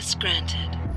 Access granted.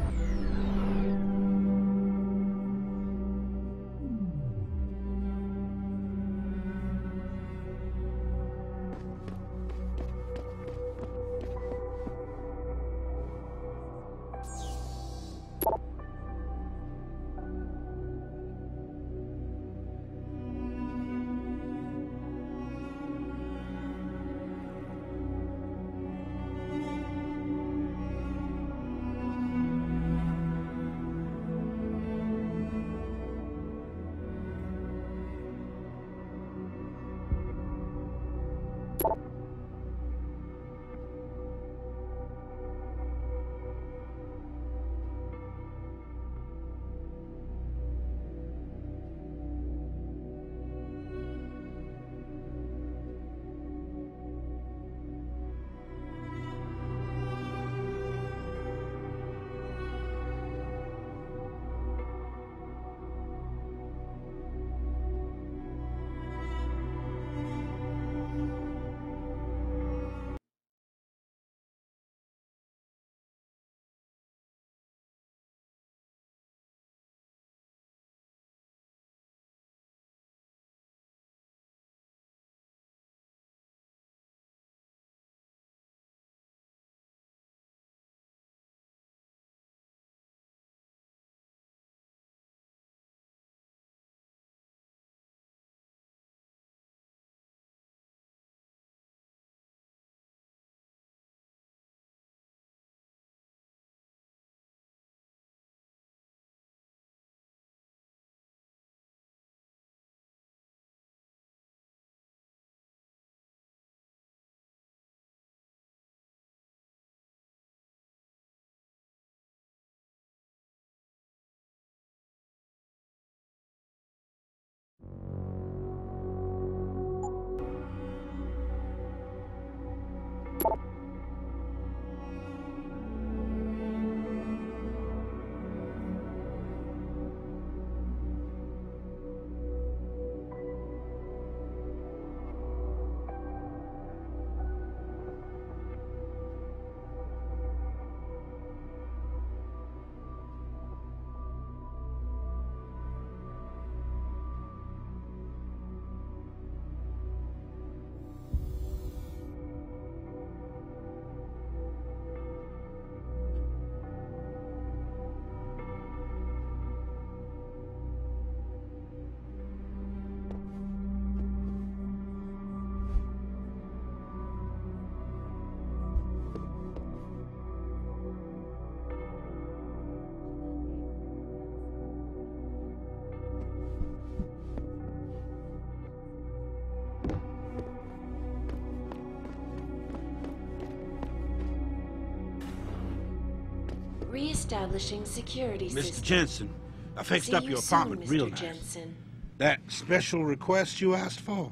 Re-establishing security Mr. system. Jensen, I fixed See up you your soon, apartment Mr. real nice. Jensen. That special request you asked for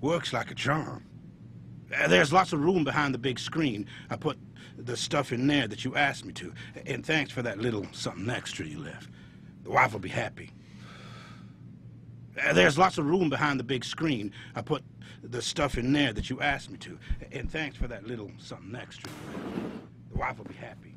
works like a charm. Uh, There's lots of room behind the big screen. I put the stuff in there that you asked me to. And thanks for that little something extra you left. The wife will be happy. Uh, There's lots of room behind the big screen. I put the stuff in there that you asked me to. And thanks for that little something extra. The wife will be happy.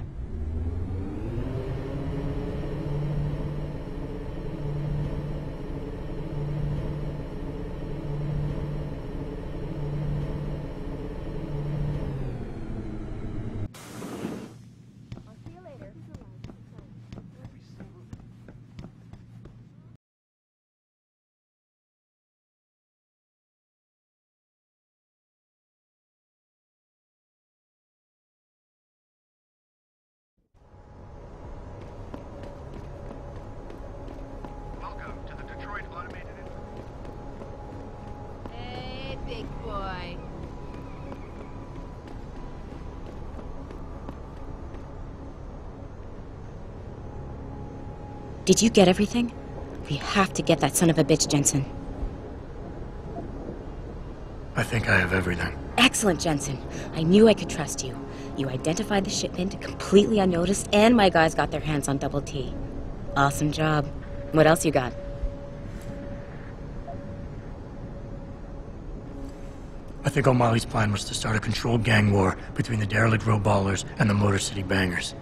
Did you get everything? We have to get that son of a bitch, Jensen. I think I have everything. Excellent, Jensen. I knew I could trust you. You identified the shipment completely unnoticed, and my guys got their hands on Double T. Awesome job. What else you got? I think O'Malley's plan was to start a controlled gang war between the Derelict Row Ballers and the Motor City bangers.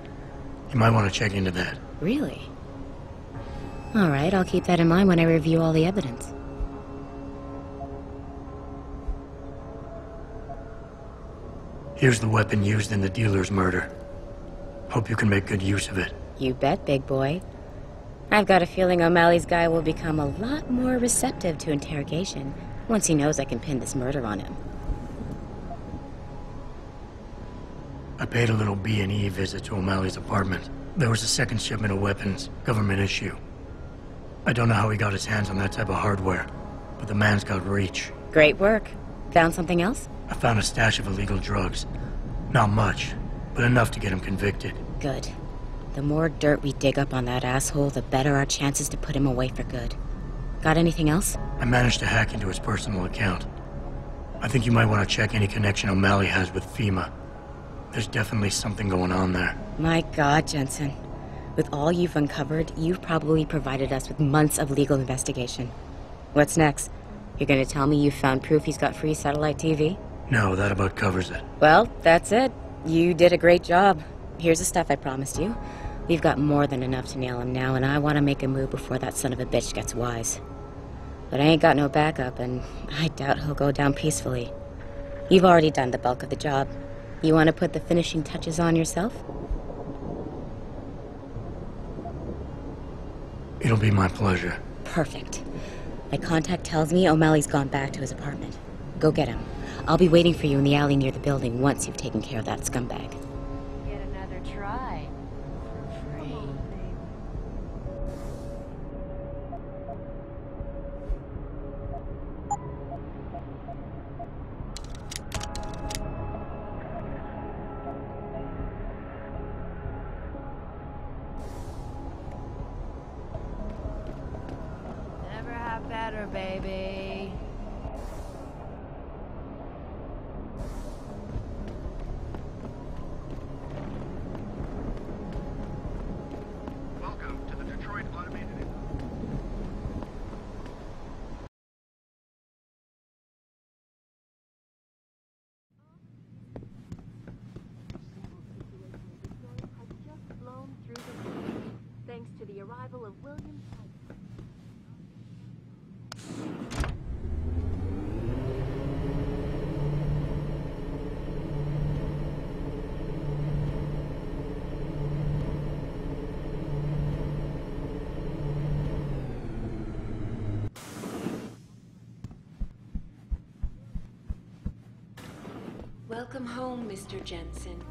You might want to check into that. Really? All right, I'll keep that in mind when I review all the evidence. Here's the weapon used in the dealer's murder. Hope you can make good use of it. You bet, big boy. I've got a feeling O'Malley's guy will become a lot more receptive to interrogation once he knows I can pin this murder on him. I paid a little B&E visit to O'Malley's apartment. There was a second shipment of weapons, government issue. I don't know how he got his hands on that type of hardware, but the man's got reach. Great work. Found something else? I found a stash of illegal drugs. Not much, but enough to get him convicted. Good. The more dirt we dig up on that asshole, the better our chances to put him away for good. Got anything else? I managed to hack into his personal account. I think you might want to check any connection O'Malley has with FEMA. There's definitely something going on there. My god, Jensen. With all you've uncovered, you've probably provided us with months of legal investigation. What's next? You're gonna tell me you found proof he's got free satellite TV? No, that about covers it. Well, that's it. You did a great job. Here's the stuff I promised you. We've got more than enough to nail him now, and I want to make a move before that son of a bitch gets wise. But I ain't got no backup, and I doubt he'll go down peacefully. You've already done the bulk of the job. You want to put the finishing touches on yourself? It'll be my pleasure. Perfect. My contact tells me O'Malley's gone back to his apartment. Go get him. I'll be waiting for you in the alley near the building once you've taken care of that scumbag. Welcome home, Mr. Jensen.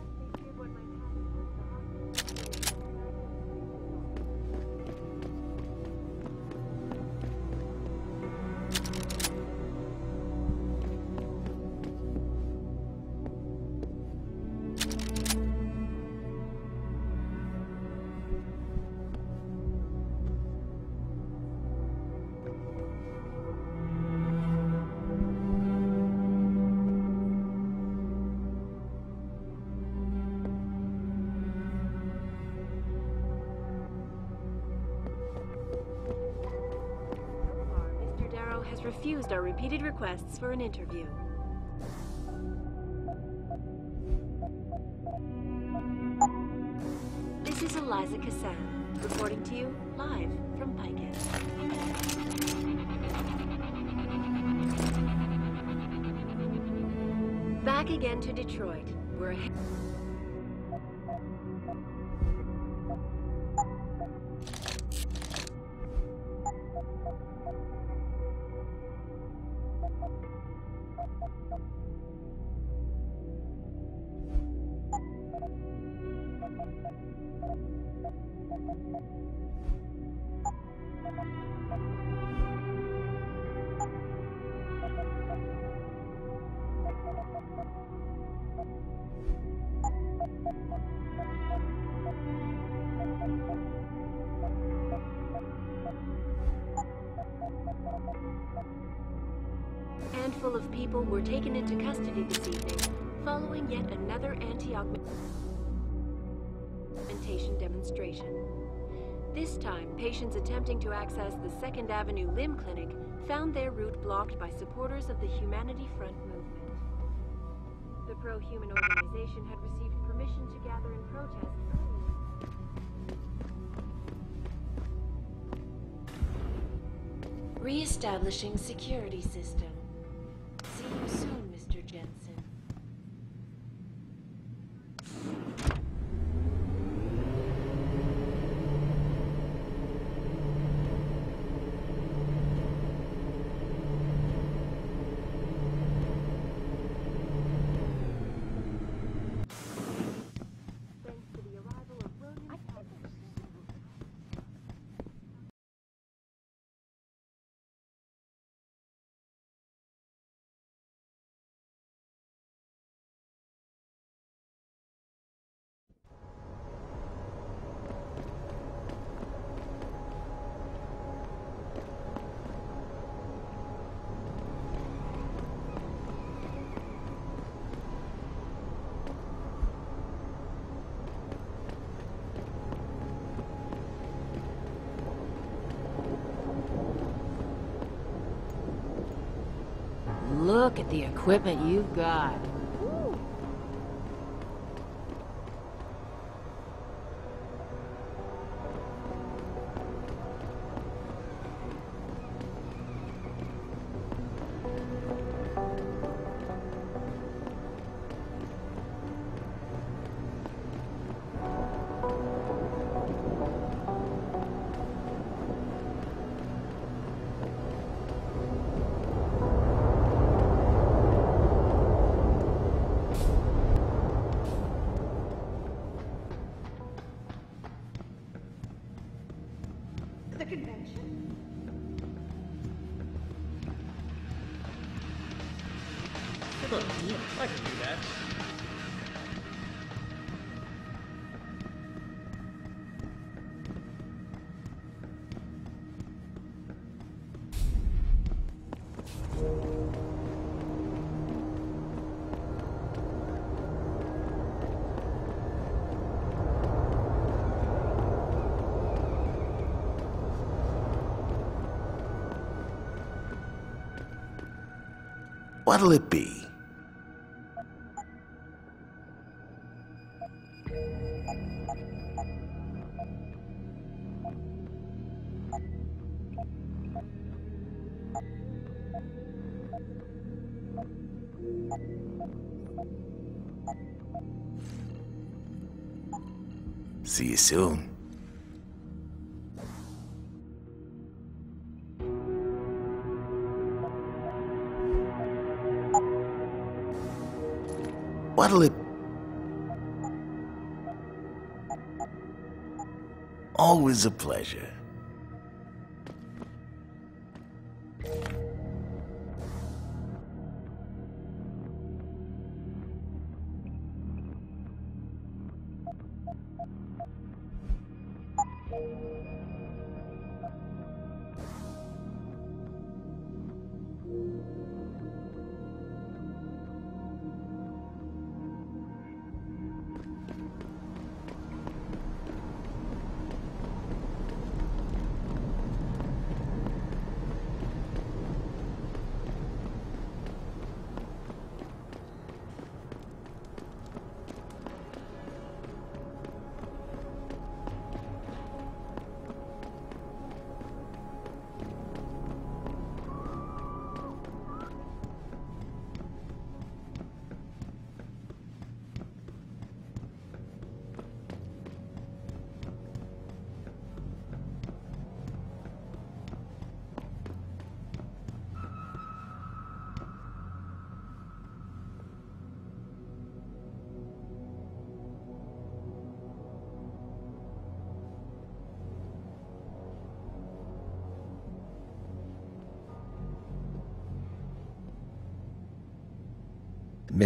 Requests for an interview. This is Eliza Cassan, reporting to you live from Pikehead. Back again to Detroit, where patients attempting to access the Second Avenue Limb Clinic found their route blocked by supporters of the Humanity Front movement. The pro-human organization had received permission to gather in protest. Re-establishing security system. See you soon, Look at the equipment you've got. What'll it be? See you soon. It... Always a pleasure.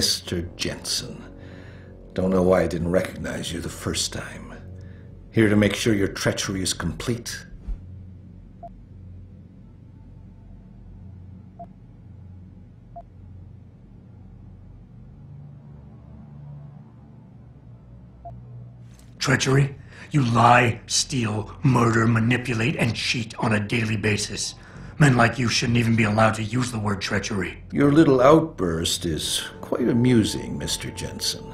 Mr. Jensen. Don't know why I didn't recognize you the first time. Here to make sure your treachery is complete. Treachery? You lie, steal, murder, manipulate, and cheat on a daily basis. Men like you shouldn't even be allowed to use the word treachery. Your little outburst is quite amusing, Mr. Jensen.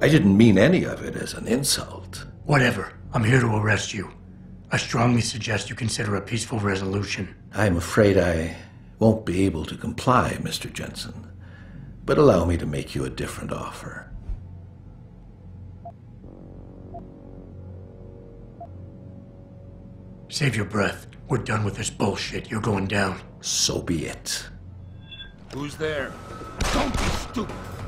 I didn't mean any of it as an insult. Whatever. I'm here to arrest you. I strongly suggest you consider a peaceful resolution. I'm afraid I won't be able to comply, Mr. Jensen. But allow me to make you a different offer. Save your breath. We're done with this bullshit. You're going down. So be it. Who's there? Don't be stupid.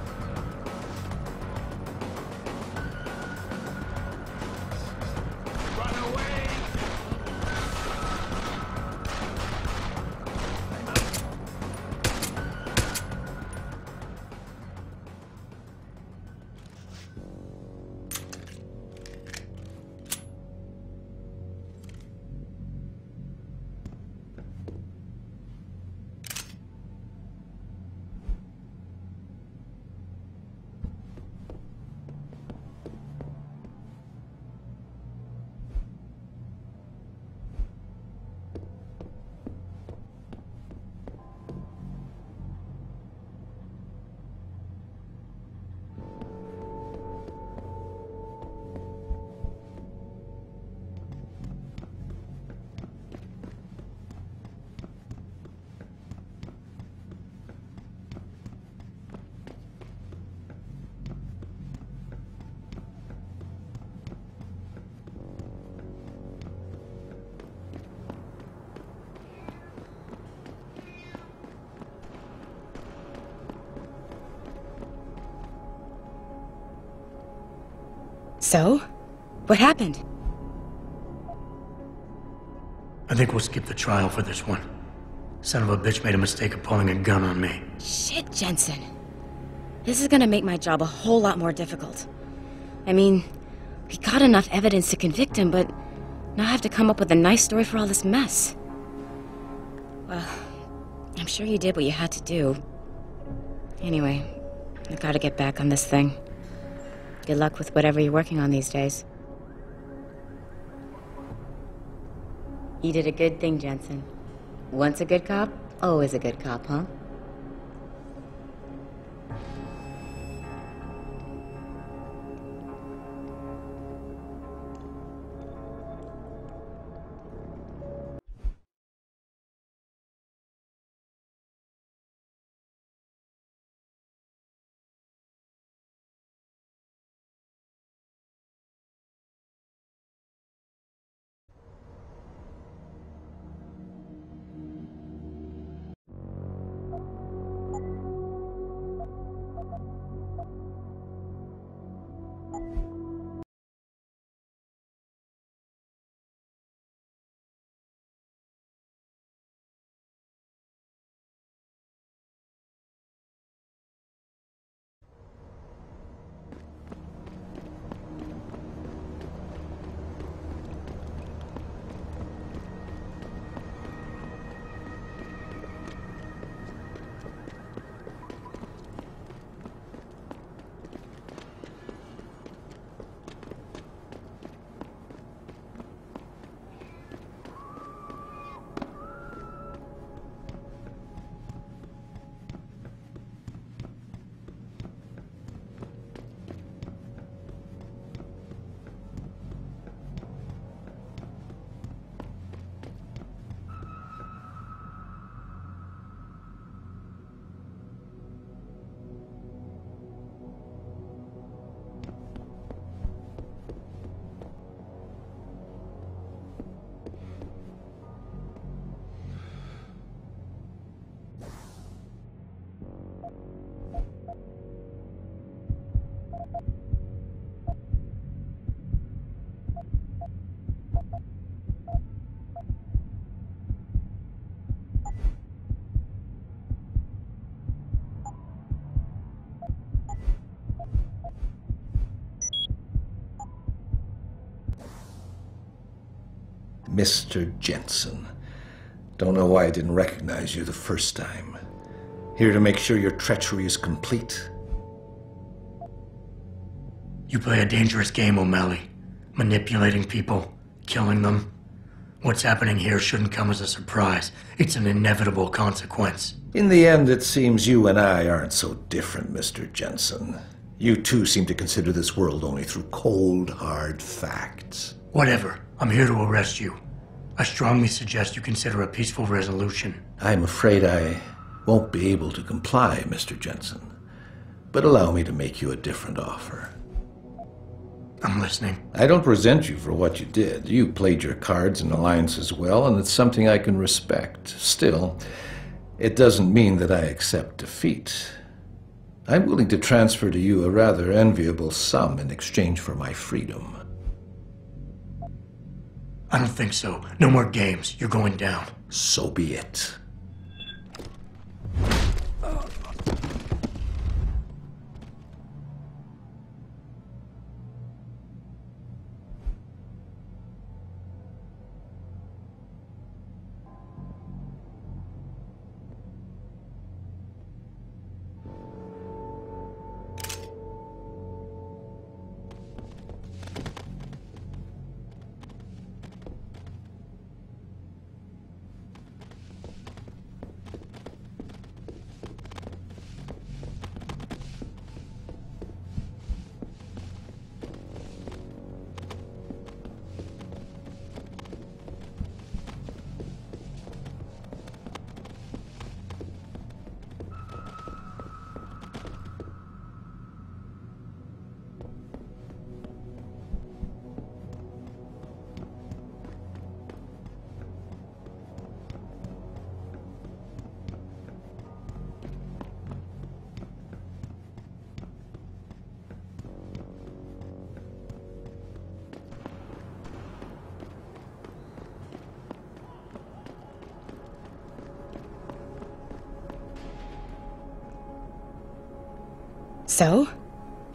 Happened? I think we'll skip the trial for this one. Son of a bitch made a mistake of pulling a gun on me. Shit, Jensen. This is gonna make my job a whole lot more difficult. I mean, we got enough evidence to convict him, but now I have to come up with a nice story for all this mess. Well, I'm sure you did what you had to do. Anyway, I gotta get back on this thing. Good luck with whatever you're working on these days. You did a good thing, Jensen. Once a good cop, always a good cop, huh? Mr. Jensen. Don't know why I didn't recognize you the first time. Here to make sure your treachery is complete. You play a dangerous game, O'Malley. manipulating people, killing them. What's happening here shouldn't come as a surprise. It's an inevitable consequence. In the end, it seems you and I aren't so different, Mr. Jensen. You too seem to consider this world only through cold, hard facts. Whatever. I'm here to arrest you. I strongly suggest you consider a peaceful resolution. I'm afraid I won't be able to comply, Mr. Jensen. But allow me to make you a different offer. I'm listening. I don't resent you for what you did. You played your cards and alliances well, and it's something I can respect. Still, it doesn't mean that I accept defeat. I'm willing to transfer to you a rather enviable sum in exchange for my freedom. I don't think so. No more games. You're going down. So be it.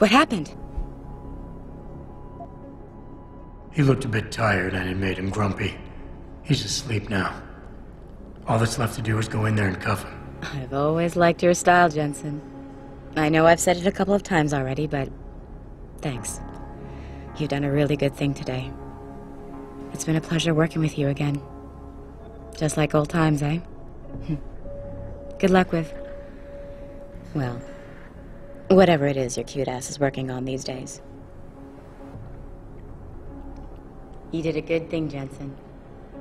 What happened? He looked a bit tired and it made him grumpy. He's asleep now. All that's left to do is go in there and cuff him. I've always liked your style, Jensen. I know I've said it a couple of times already, but thanks. You've done a really good thing today. It's been a pleasure working with you again. Just like old times, eh? good luck with. Well, whatever it is your cute ass is working on these days. You did a good thing, Jensen.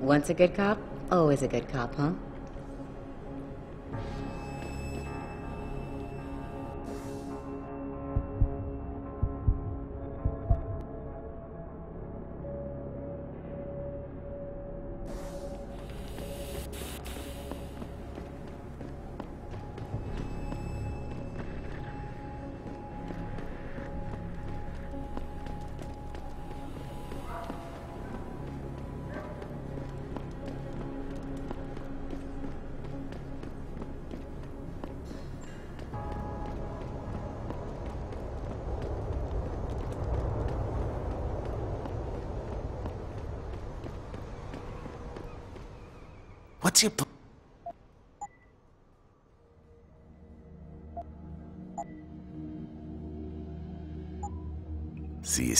Once a good cop, always a good cop, huh?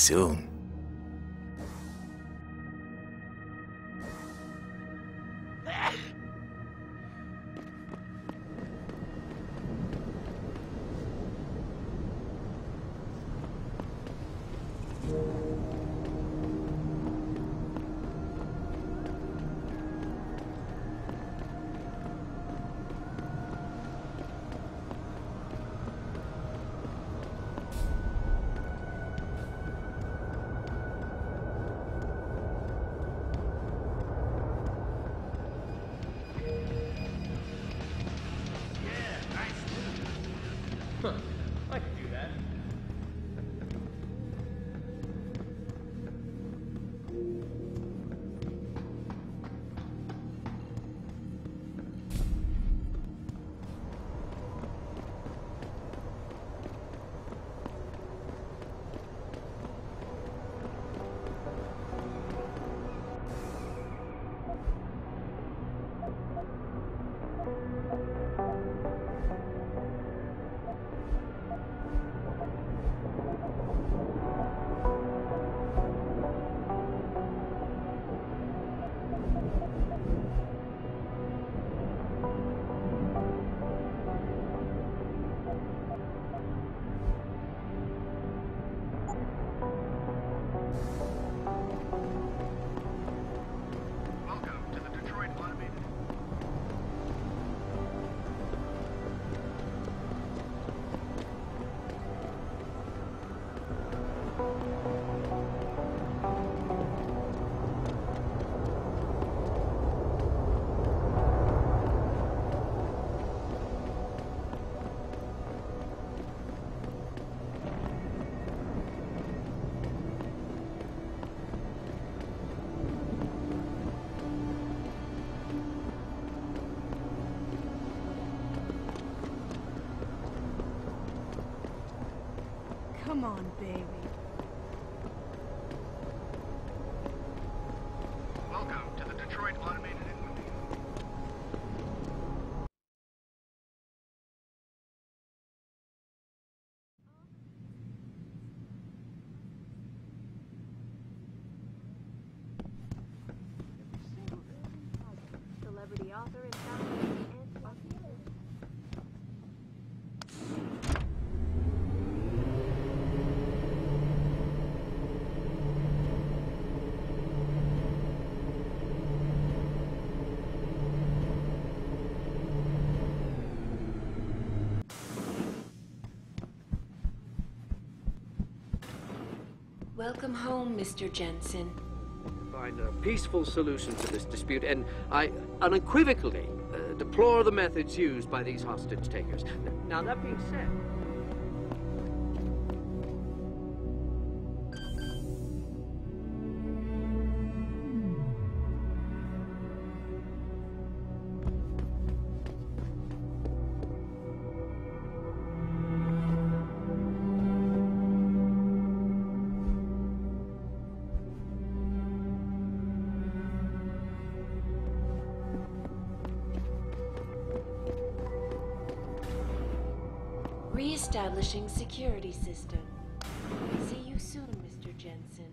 Soon. Come on, Welcome home, Mr. Jensen. Find a peaceful solution to this dispute, and I unequivocally uh, deplore the methods used by these hostage takers. Now, that being said, Re-establishing security system. See you soon, Mr. Jensen.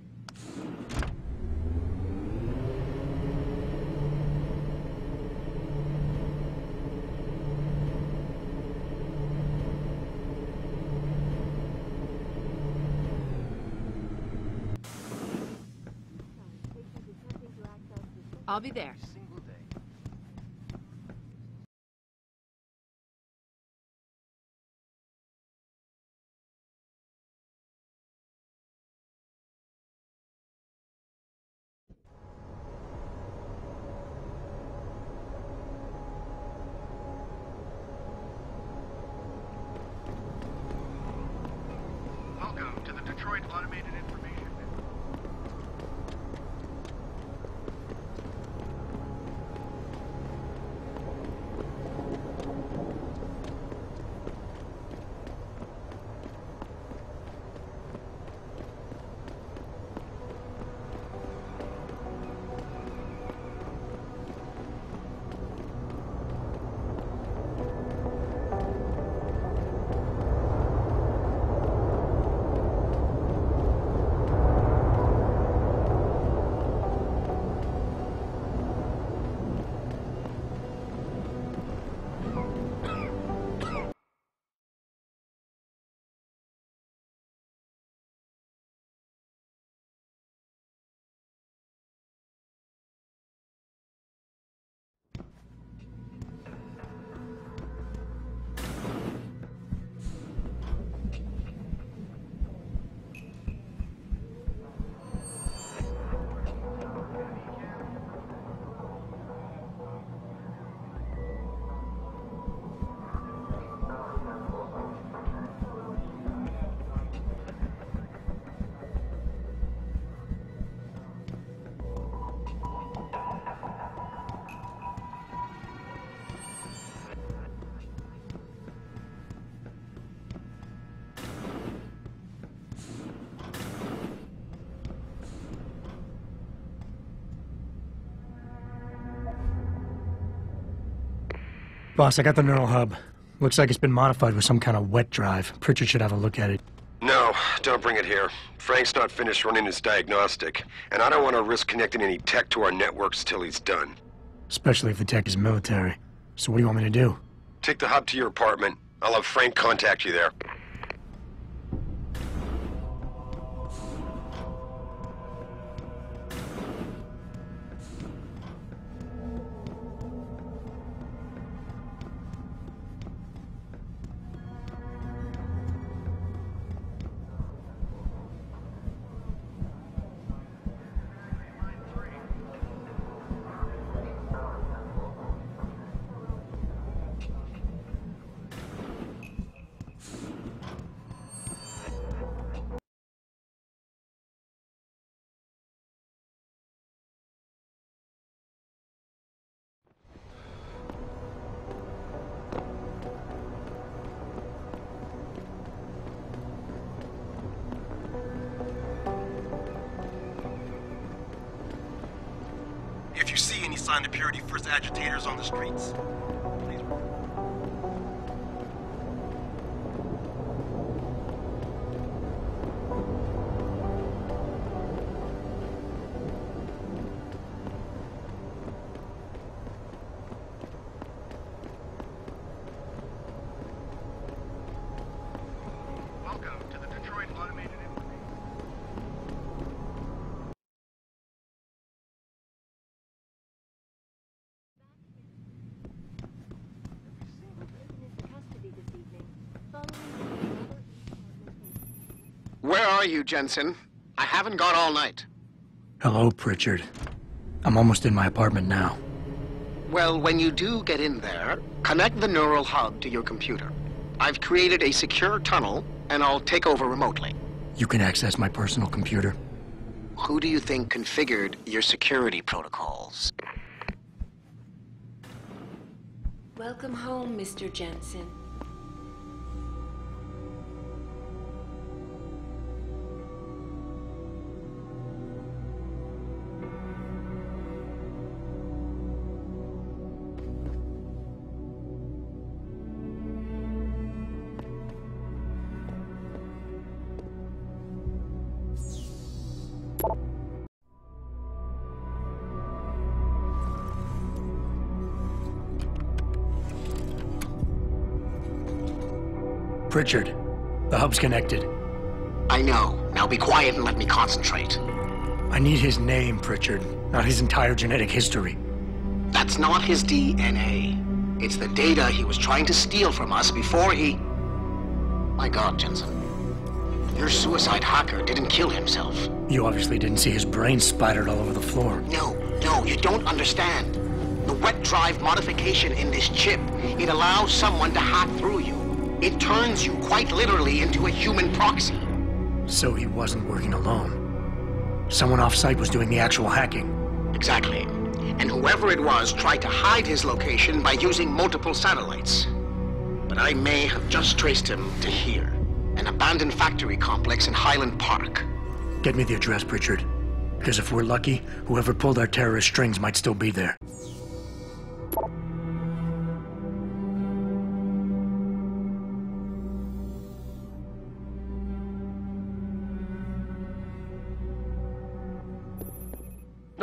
I'll be there. Boss, I got the neural hub. Looks like it's been modified with some kind of wet drive. Pritchard should have a look at it. No, don't bring it here. Frank's not finished running his diagnostic, and I don't want to risk connecting any tech to our networks till he's done. Especially if the tech is military. So what do you want me to do? Take the hub to your apartment. I'll have Frank contact you there. Agitators on the streets. Jensen? I haven't got all night. Hello, Pritchard. I'm almost in my apartment now. Well, when you do get in there, connect the neural hub to your computer. I've created a secure tunnel, and I'll take over remotely. You can access my personal computer. Who do you think configured your security protocols? Welcome home, Mr. Jensen. Pritchard, the hub's connected. I know. Now be quiet and let me concentrate. I need his name, Pritchard, not his entire genetic history. That's not his DNA. It's the data he was trying to steal from us before he... My god, Jensen. Your suicide hacker didn't kill himself. You obviously didn't see his brain splattered all over the floor. No, no, you don't understand. The wet drive modification in this chip, it allows someone to hack through you. It turns you quite literally into a human proxy. So he wasn't working alone. Someone off-site was doing the actual hacking. Exactly. And whoever it was tried to hide his location by using multiple satellites. But I may have just traced him to here. An abandoned factory complex in Highland Park. Get me the address, Pritchard. Because if we're lucky, whoever pulled our terrorist strings might still be there.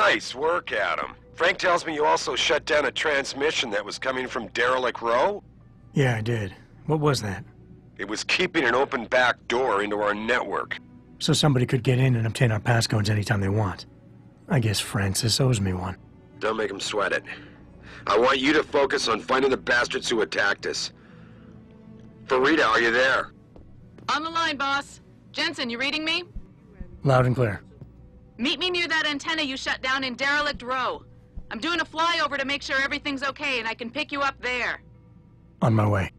Nice work, Adam. Frank tells me you also shut down a transmission that was coming from Derelict Row? Yeah, I did. What was that? It was keeping an open back door into our network. So somebody could get in and obtain our passcodes anytime they want. I guess Francis owes me one. Don't make him sweat it. I want you to focus on finding the bastards who attacked us. Farida, are you there? On the line, boss. Jensen, you reading me? Loud and clear. Meet me near that antenna you shut down in Derelict Row. I'm doing a flyover to make sure everything's okay, and I can pick you up there. On my way.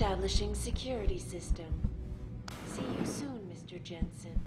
Re-establishing security system. See you soon, Mr. Jensen.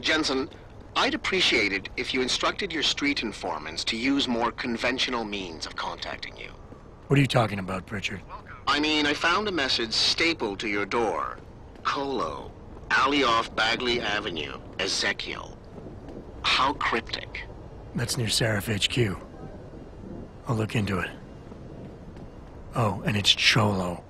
Jensen, I'd appreciate it if you instructed your street informants to use more conventional means of contacting you. What are you talking about, Pritchard? I mean, I found a message stapled to your door. Colo, alley off Bagley Avenue, Ezekiel. How cryptic. That's near Sarif HQ. I'll look into it. Oh, and it's Cholo.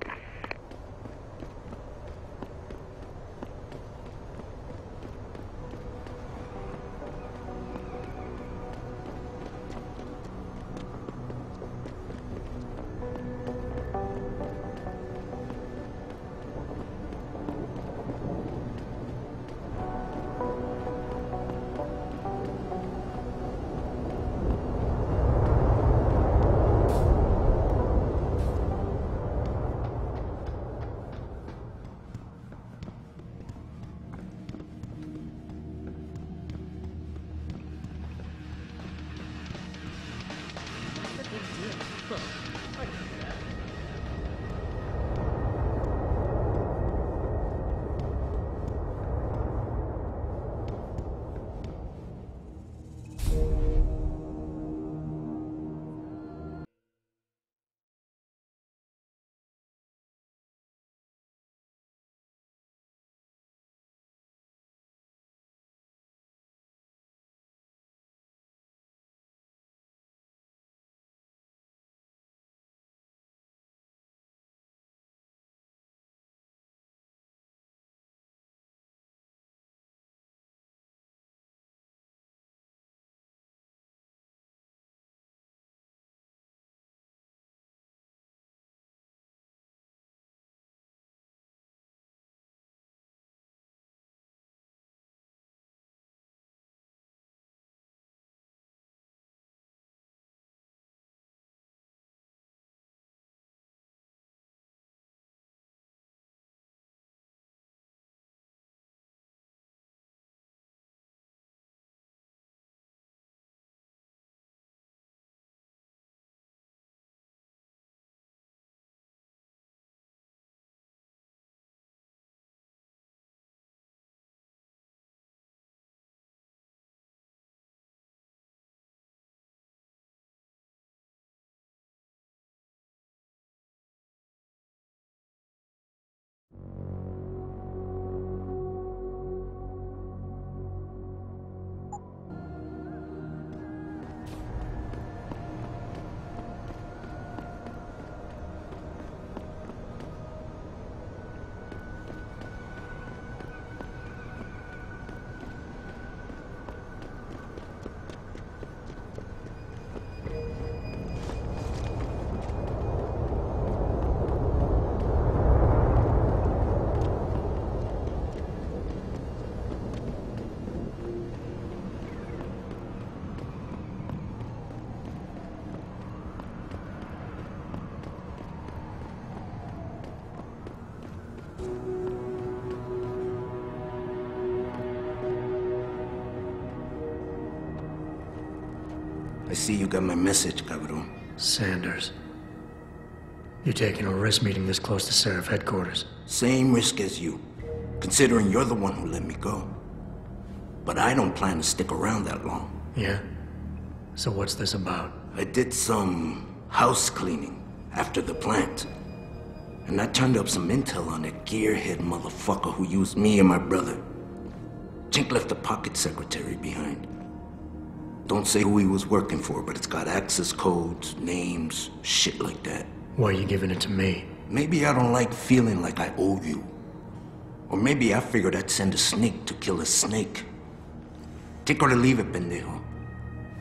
See you got my message, cabrón. Sanders. You're taking a risk meeting this close to Sarif headquarters? Same risk as you, considering you're the one who let me go. But I don't plan to stick around that long. Yeah? So what's this about? I did some house cleaning after the plant. And I turned up some intel on that gearhead motherfucker who used me and my brother. Chink left the pocket secretary behind. Don't say who he was working for, but it's got access codes, names, shit like that. Why are you giving it to me? Maybe I don't like feeling like I owe you. Or maybe I figured I'd send a snake to kill a snake. Take or leave it, pendejo.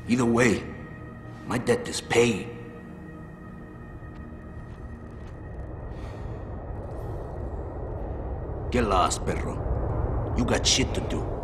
Either way, my debt is paid. Get lost, perro. You got shit to do.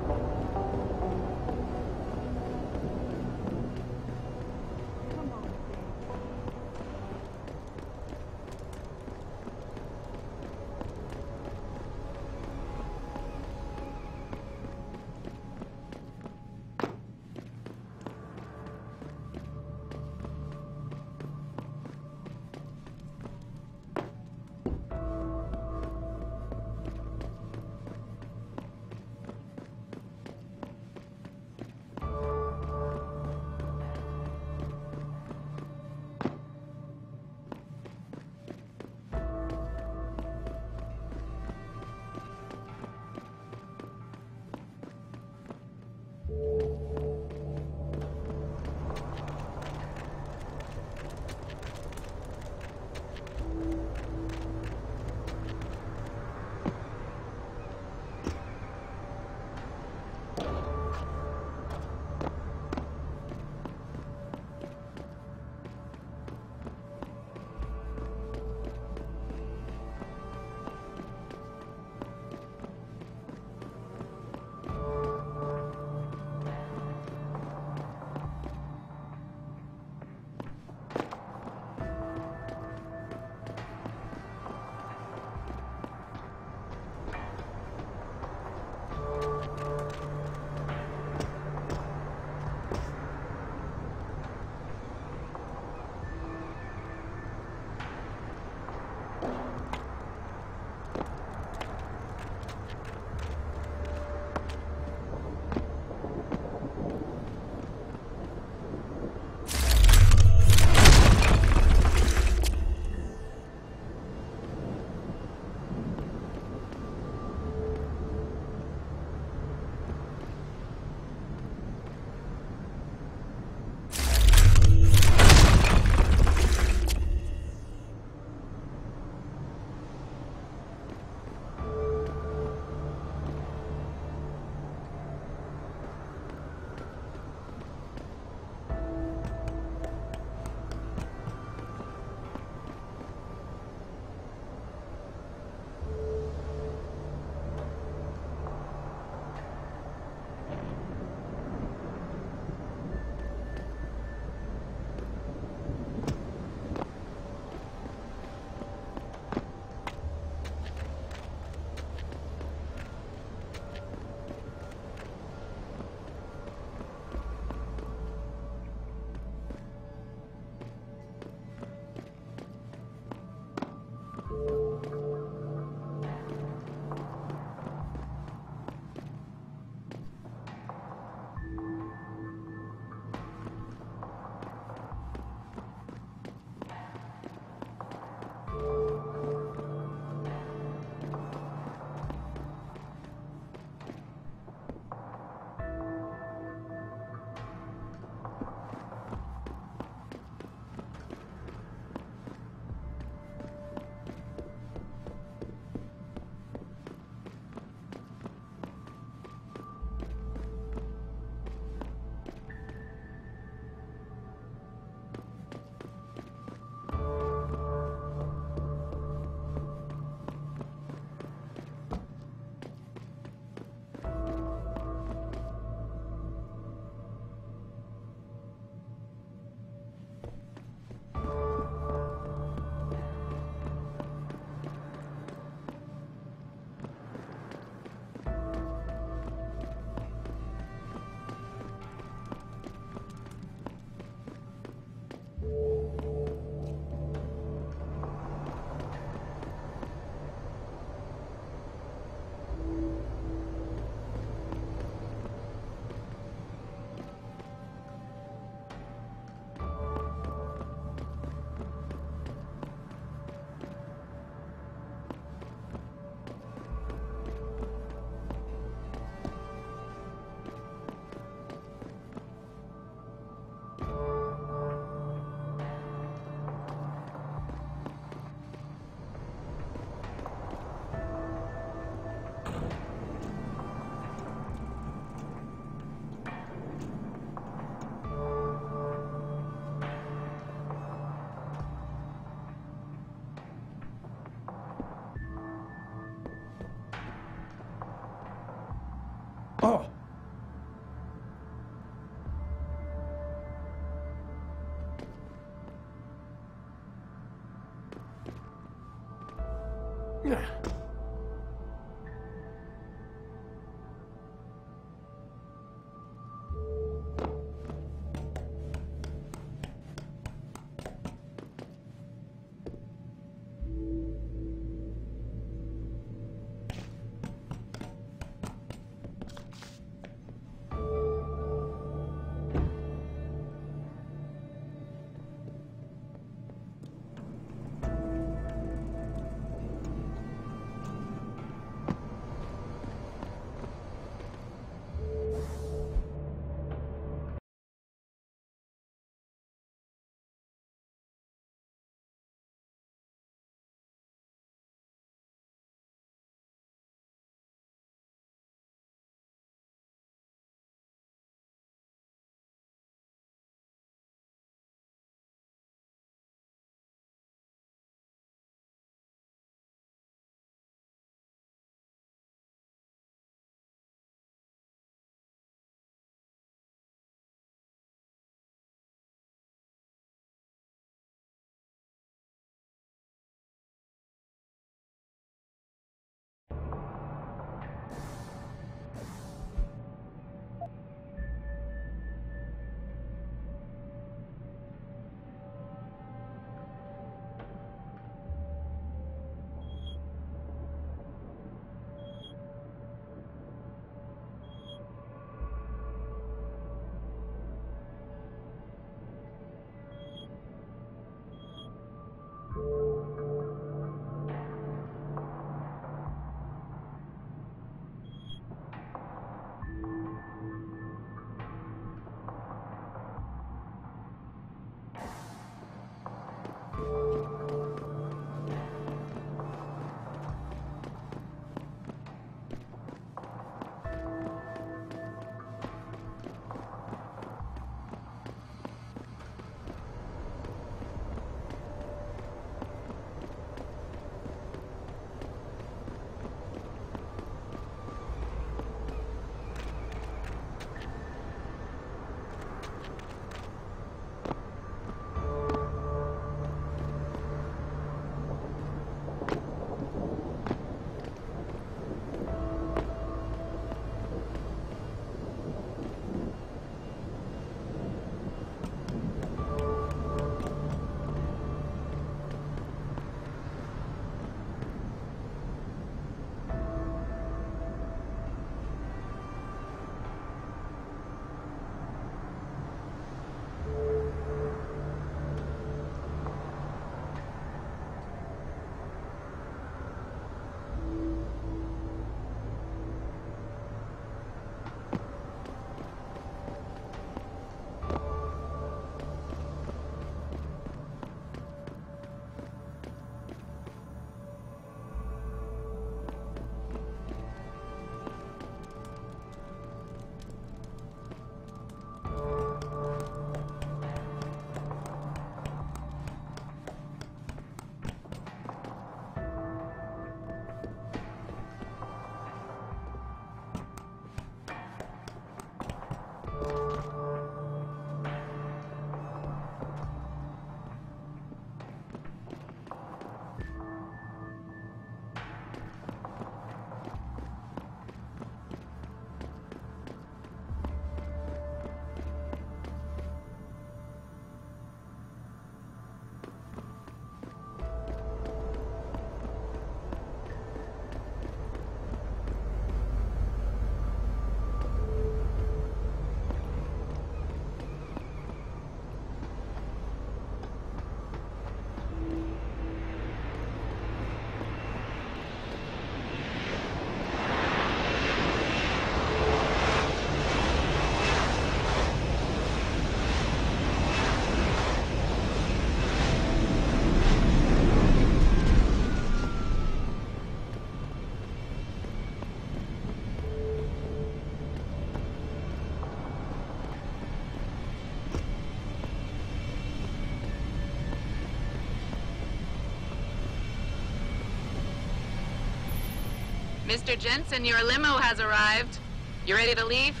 Mr. Jensen, your limo has arrived. You ready to leave?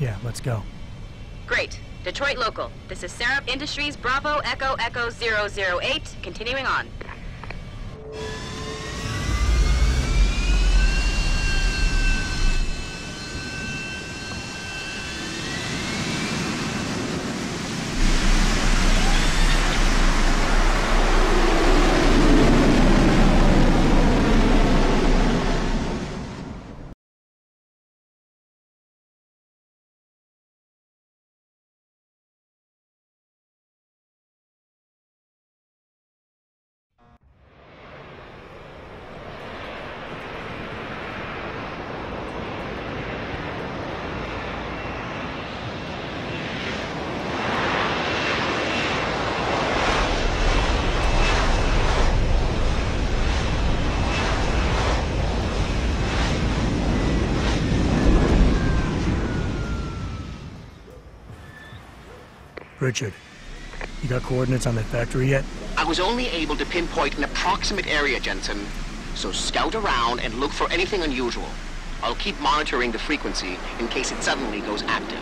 Yeah, let's go. Great. Detroit local. This is Sarif Industries Bravo Echo Echo 008. Continuing on. Pritchard, you got coordinates on that factory yet? I was only able to pinpoint an approximate area, Jensen. So scout around and look for anything unusual. I'll keep monitoring the frequency in case it suddenly goes active.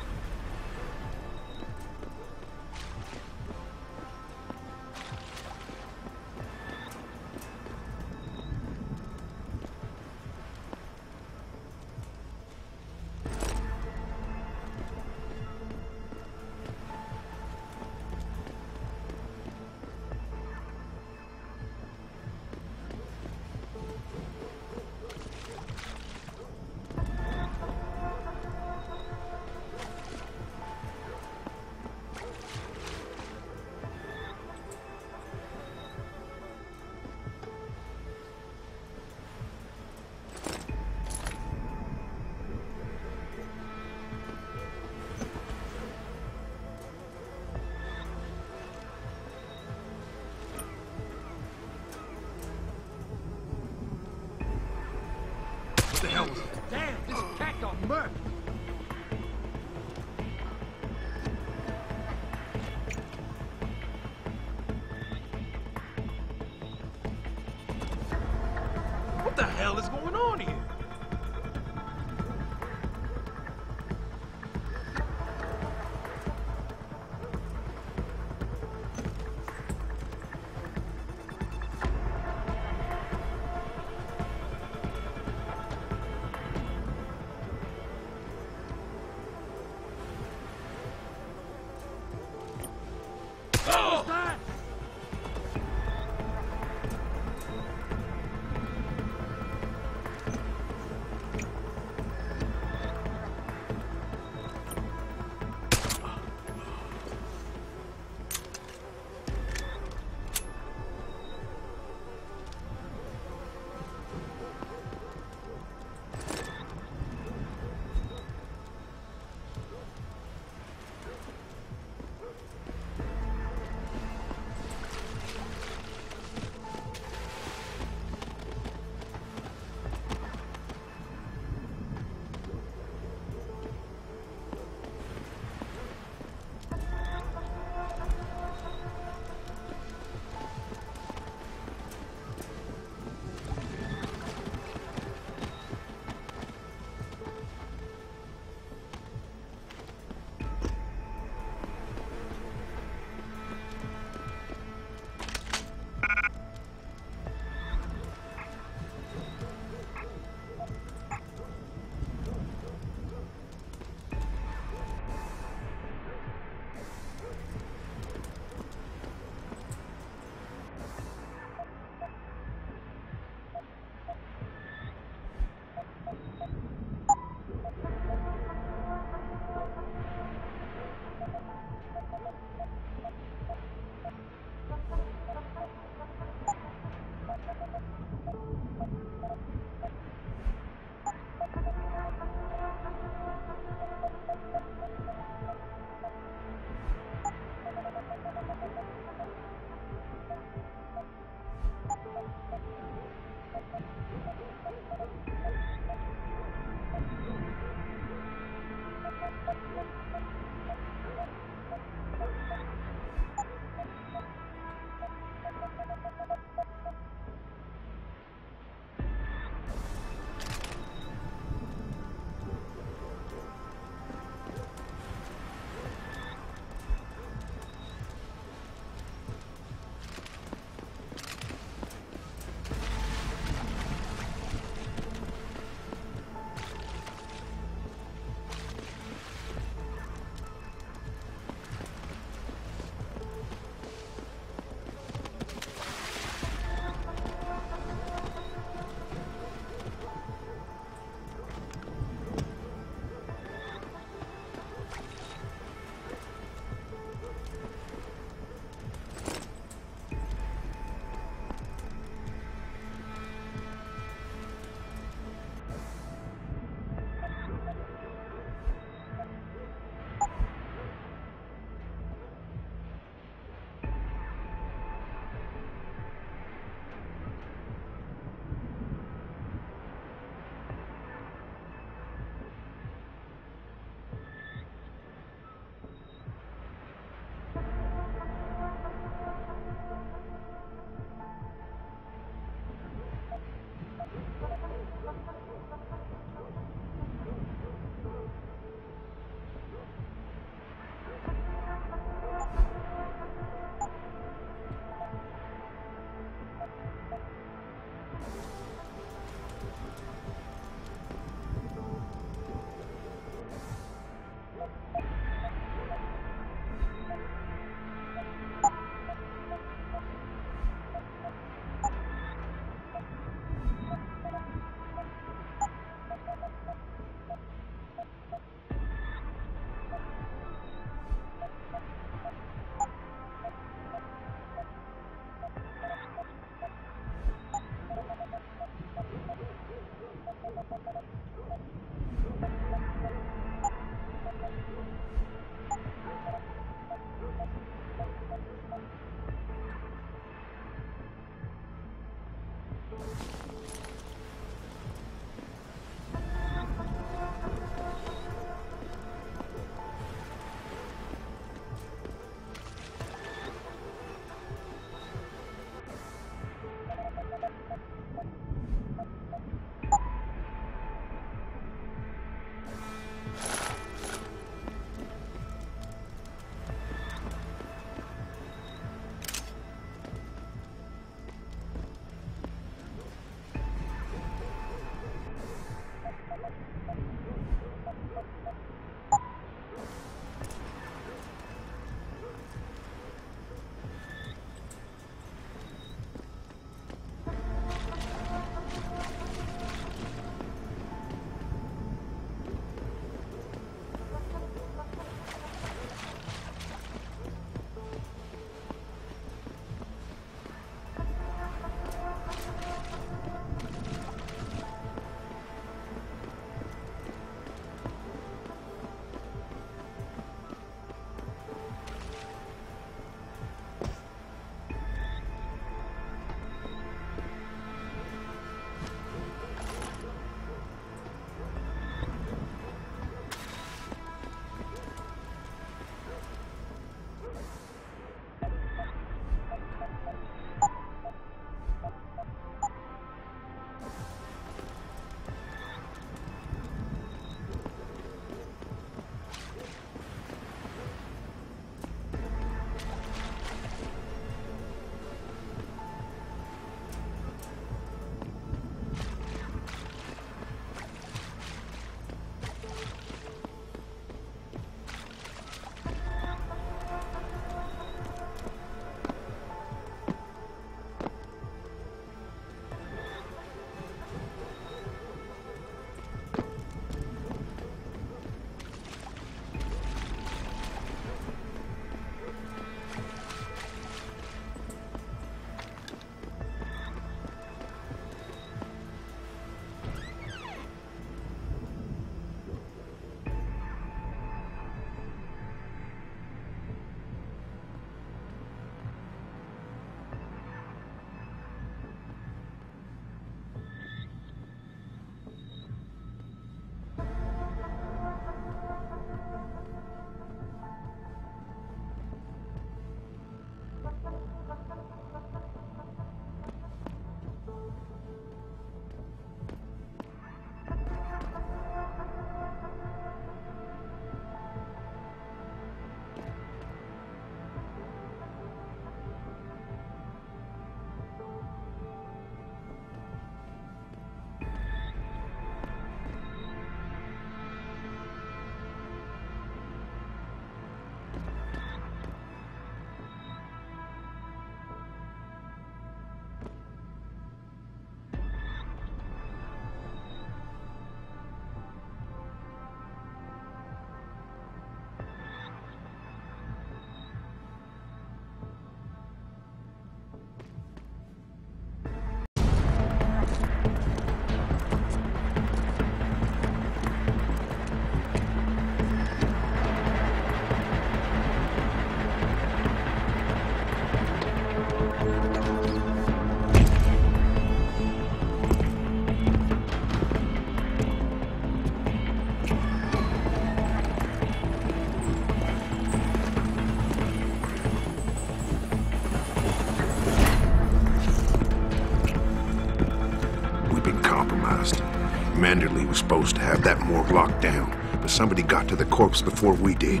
Morgue locked down, but somebody got to the corpse before we did.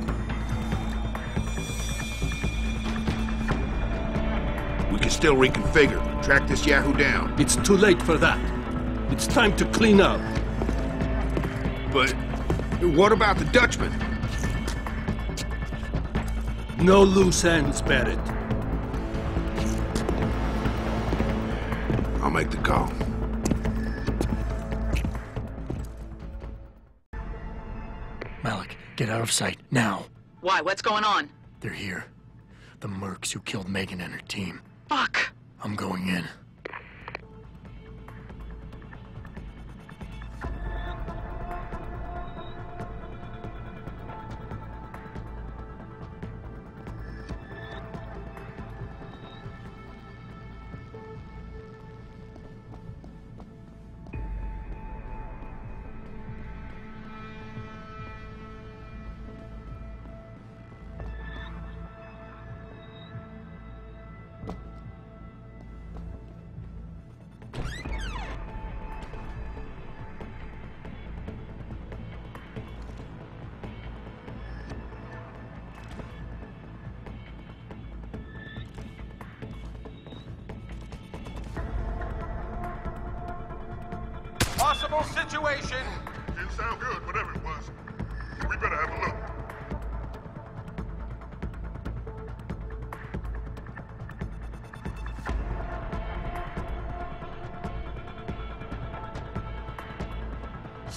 We can still reconfigure, track this Yahoo down. It's too late for that. It's time to clean up. But what about the Dutchman? No loose ends, Barrett. I'll make the call. Of sight, now. Why? What's going on? They're here. The mercs who killed Megan and her team. Fuck. I'm going in.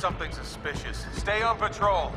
Something suspicious. Stay on patrol.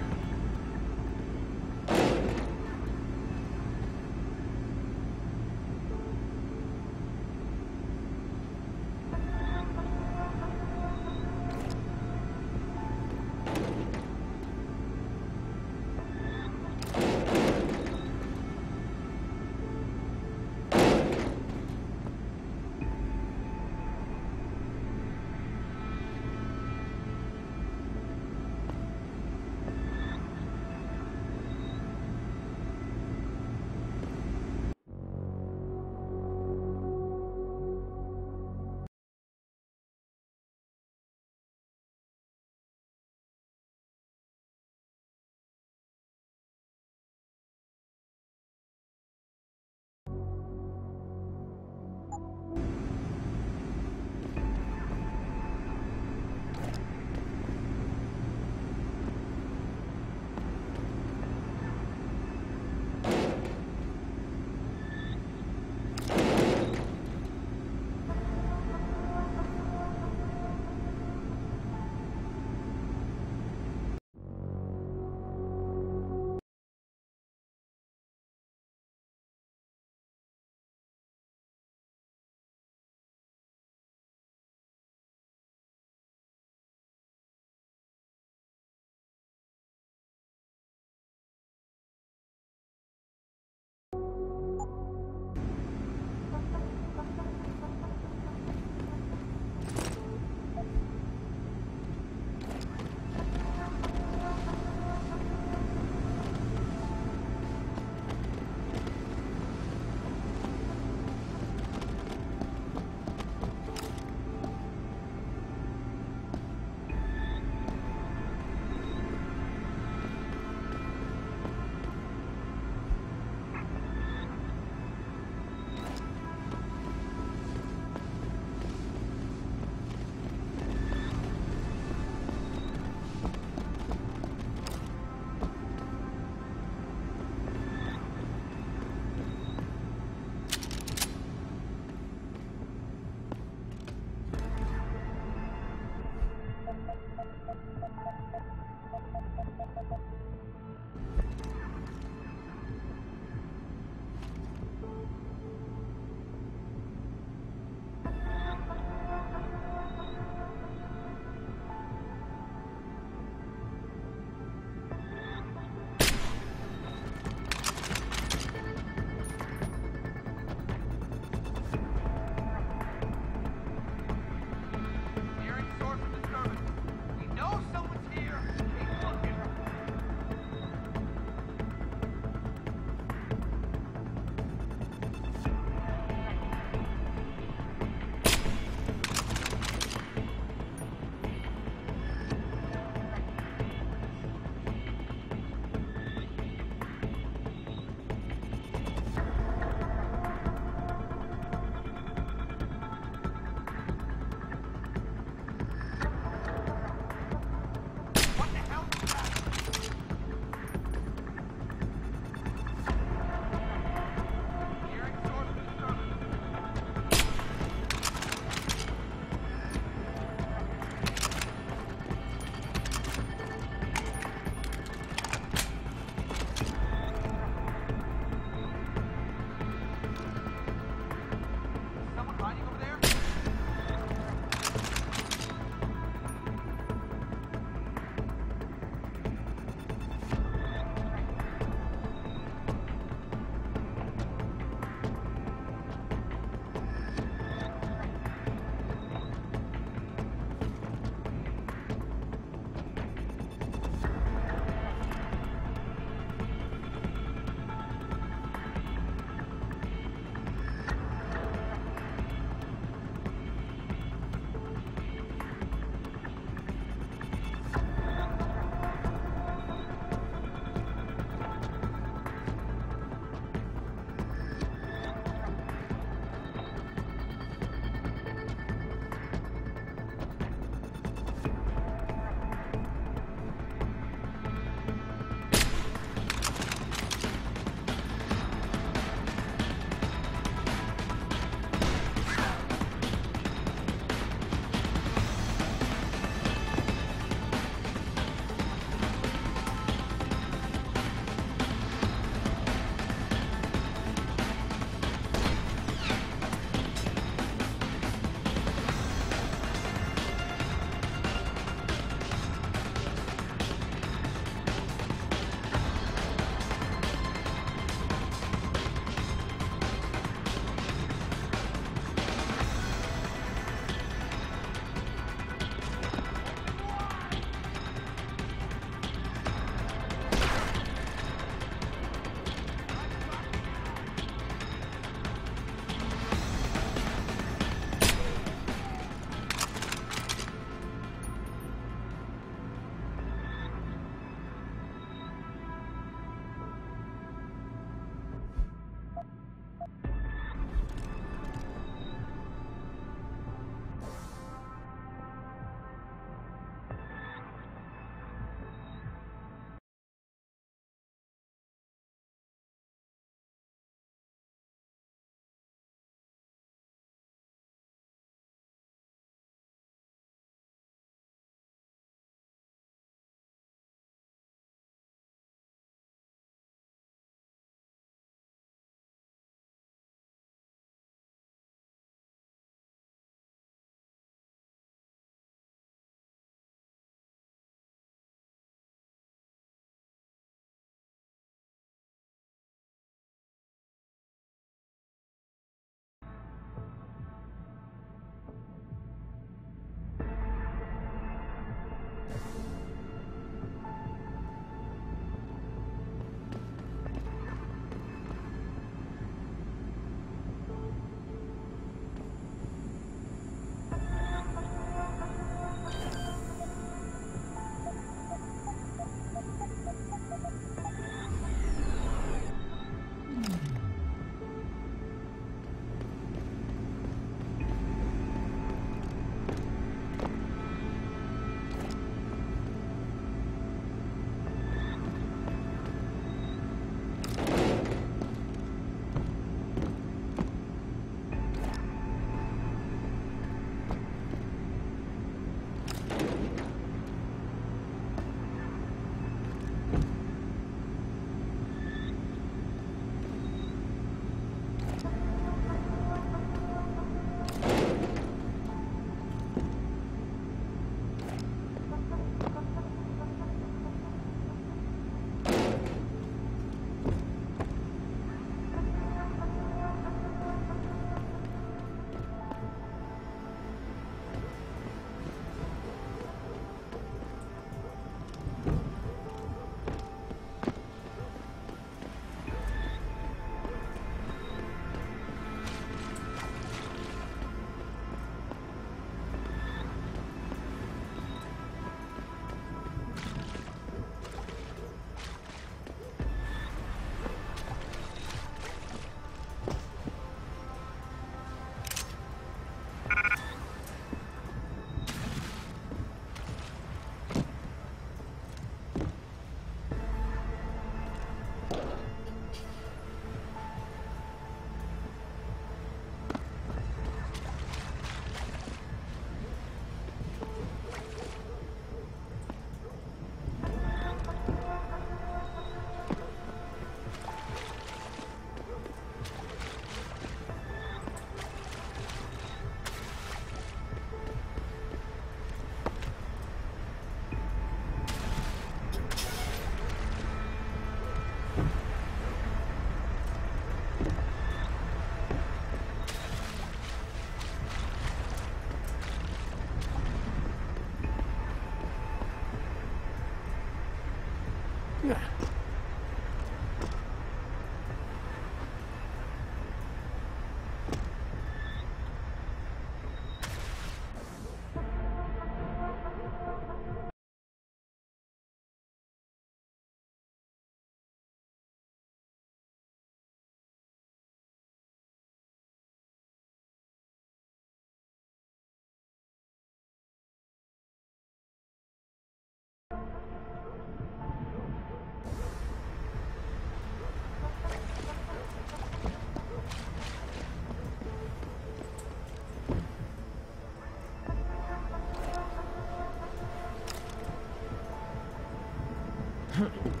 Huh.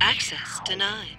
Access denied.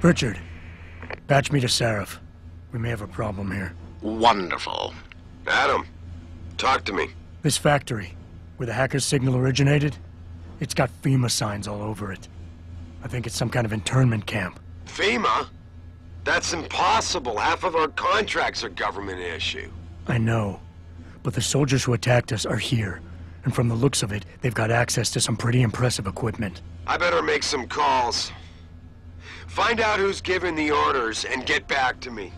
Pritchard, patch me to Sarif. We may have a problem here. Wonderful. Adam, talk to me. This factory, where the hacker's signal originated, it's got FEMA signs all over it. I think it's some kind of internment camp. FEMA? That's impossible. Half of our contracts are government issue. I know. But the soldiers who attacked us are here. And from the looks of it, they've got access to some pretty impressive equipment. I better make some calls. Find out who's giving the orders and get back to me.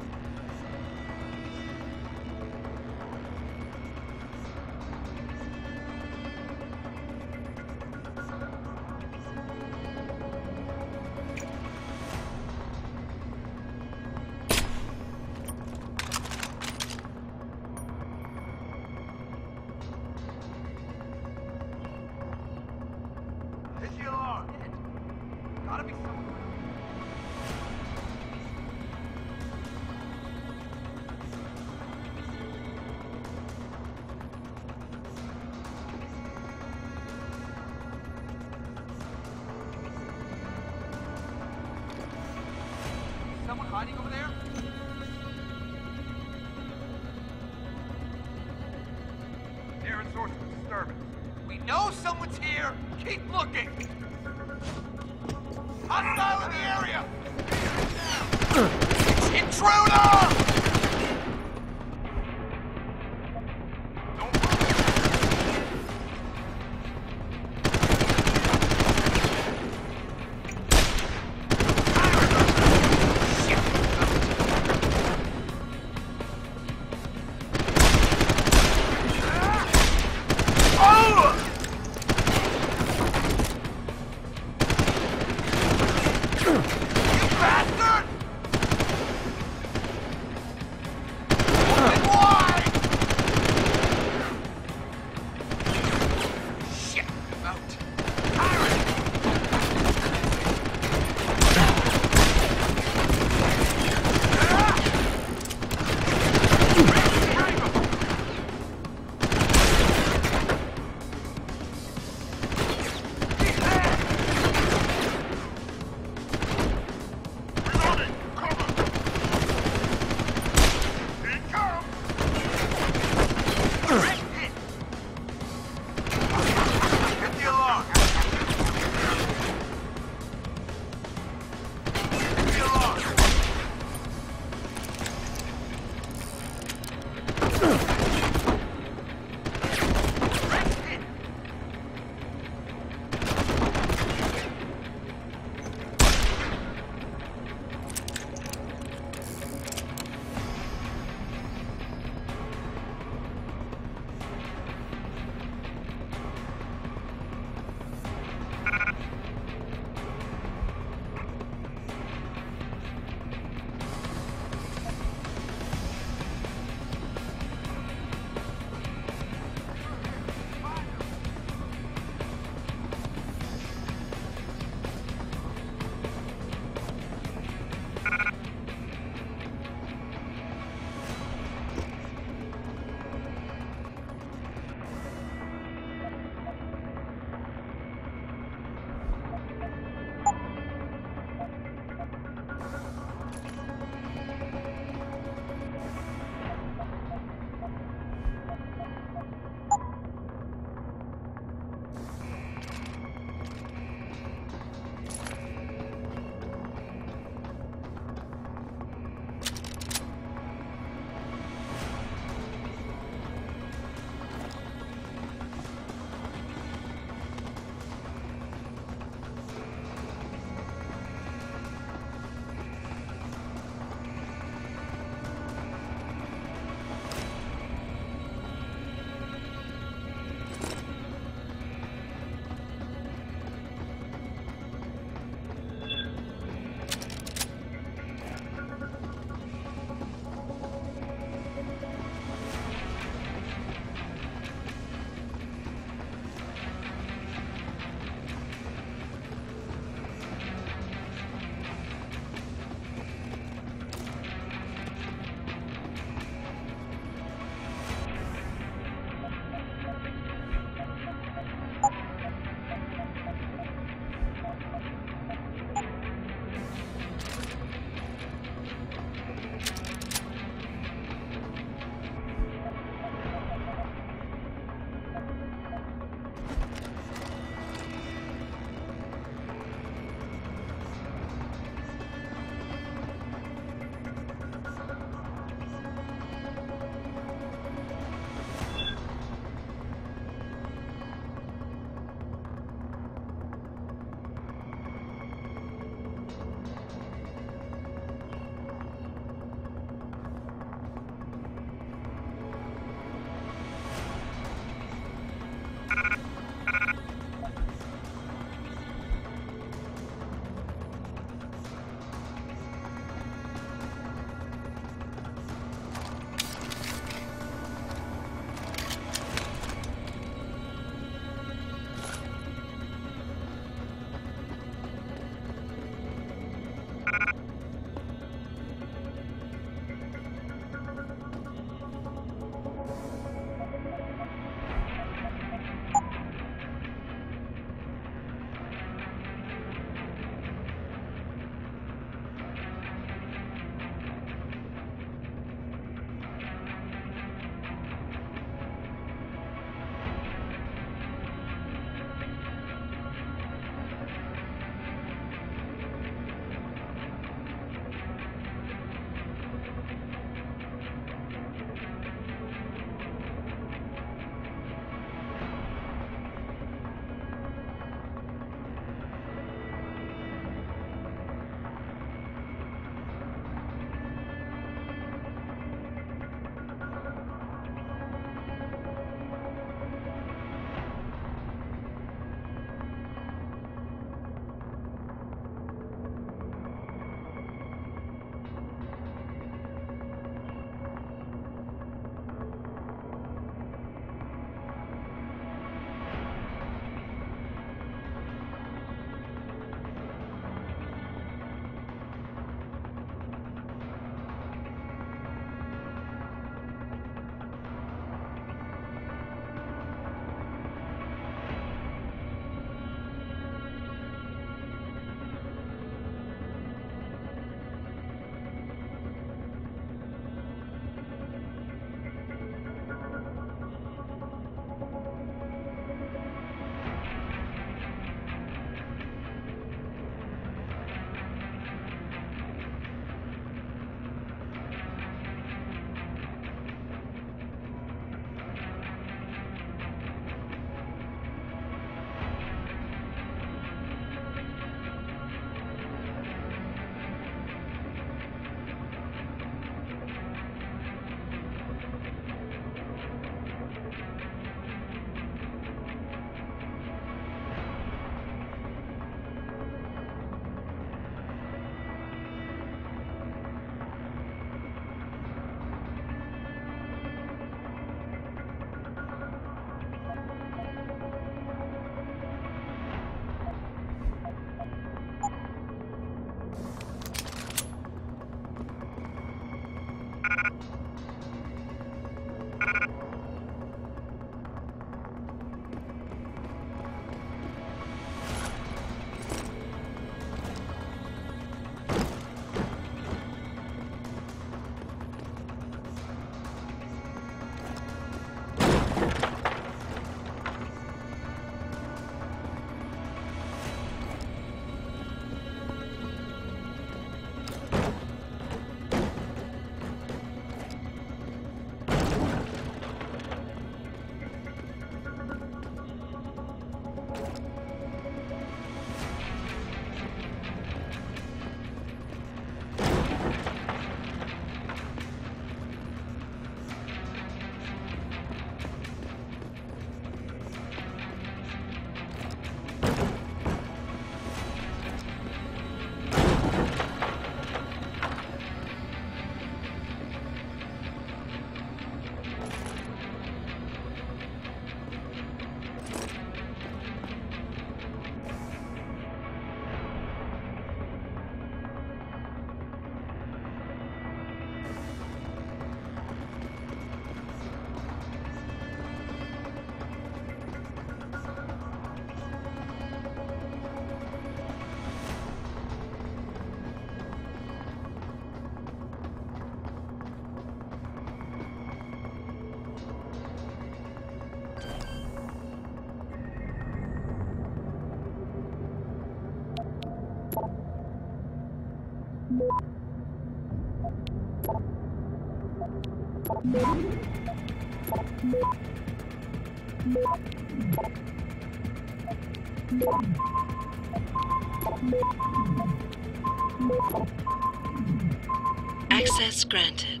Access granted.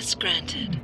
Access granted.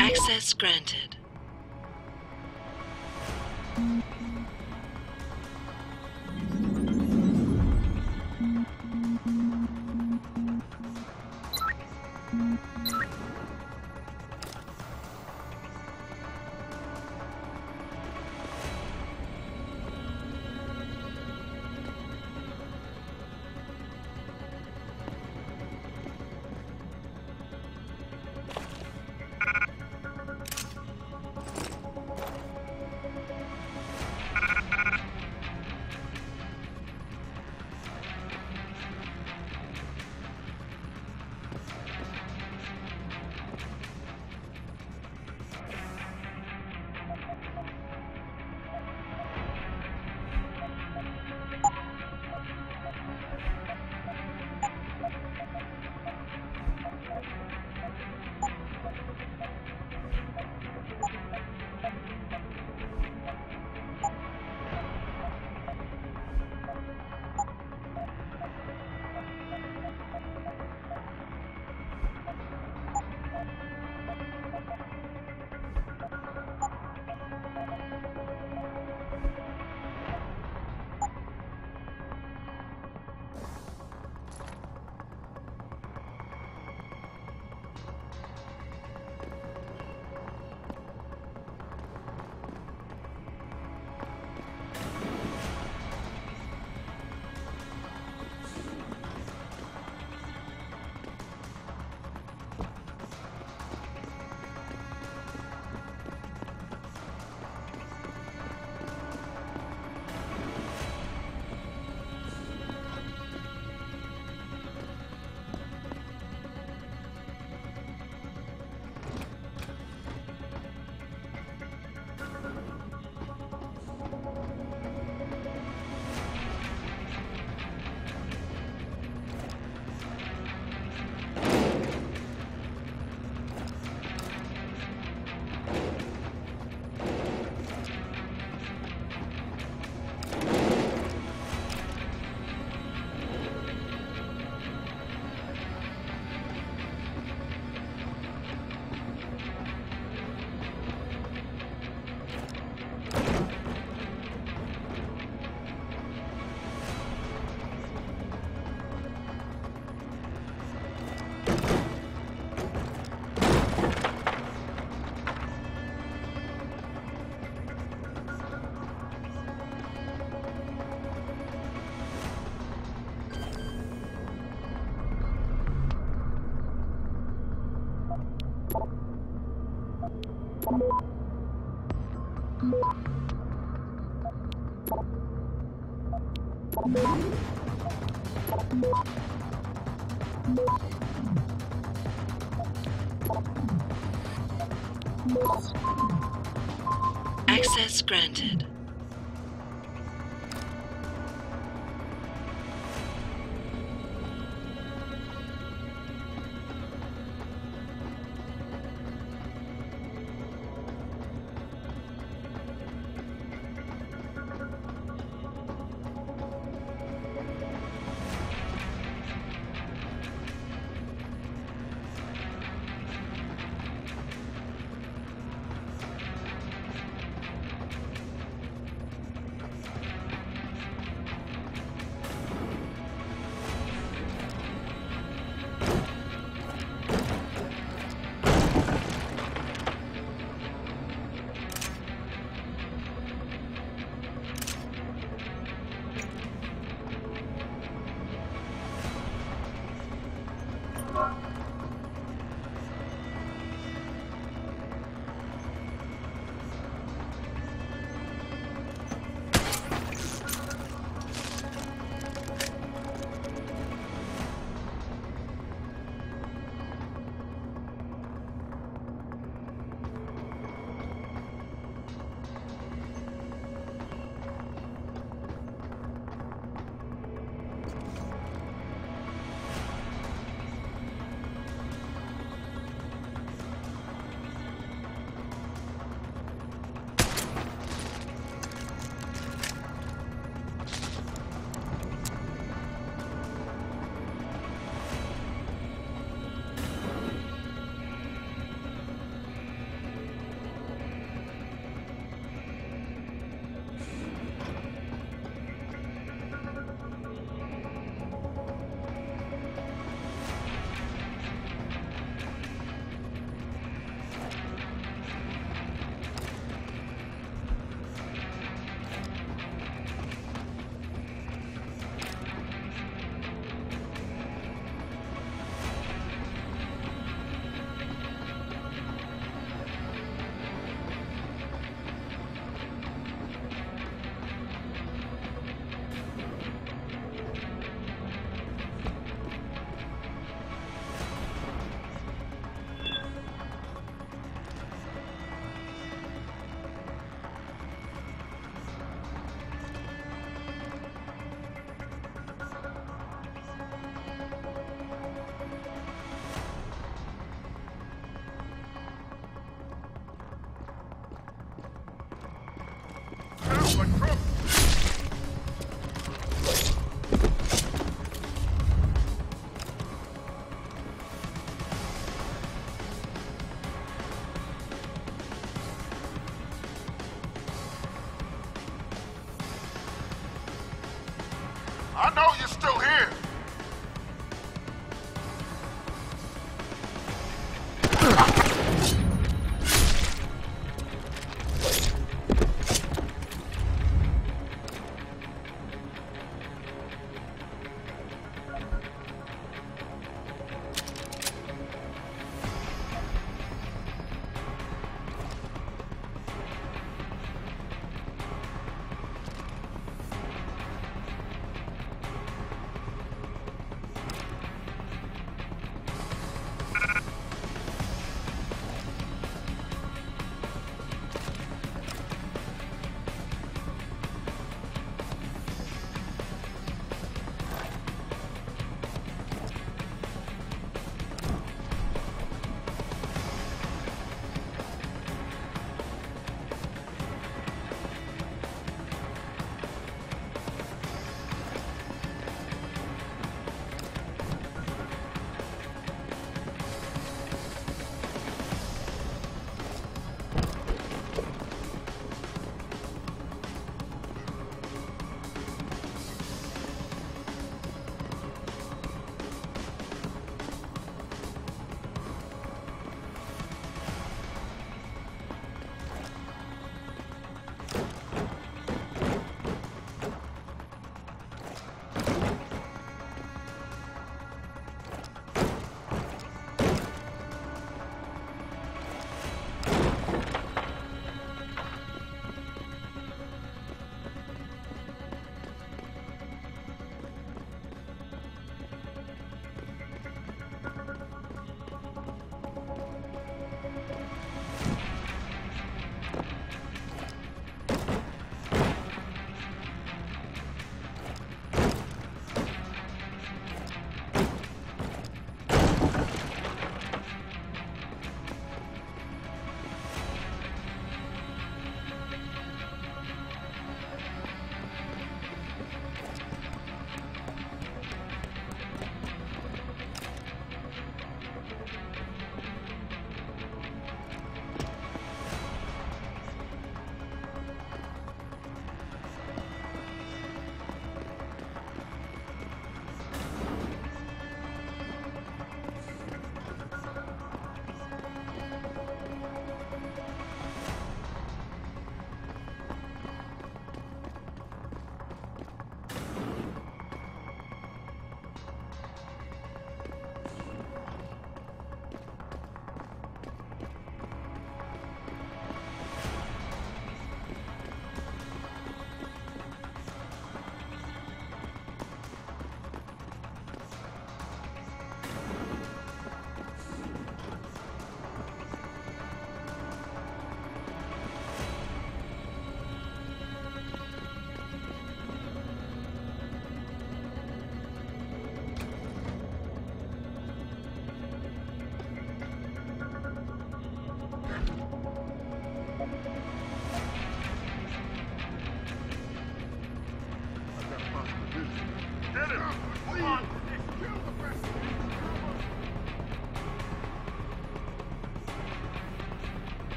Access granted. Granted.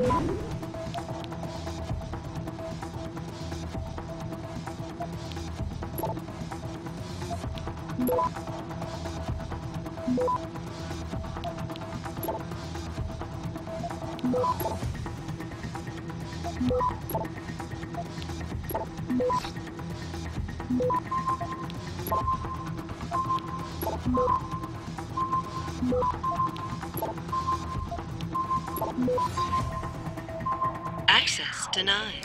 Access denied.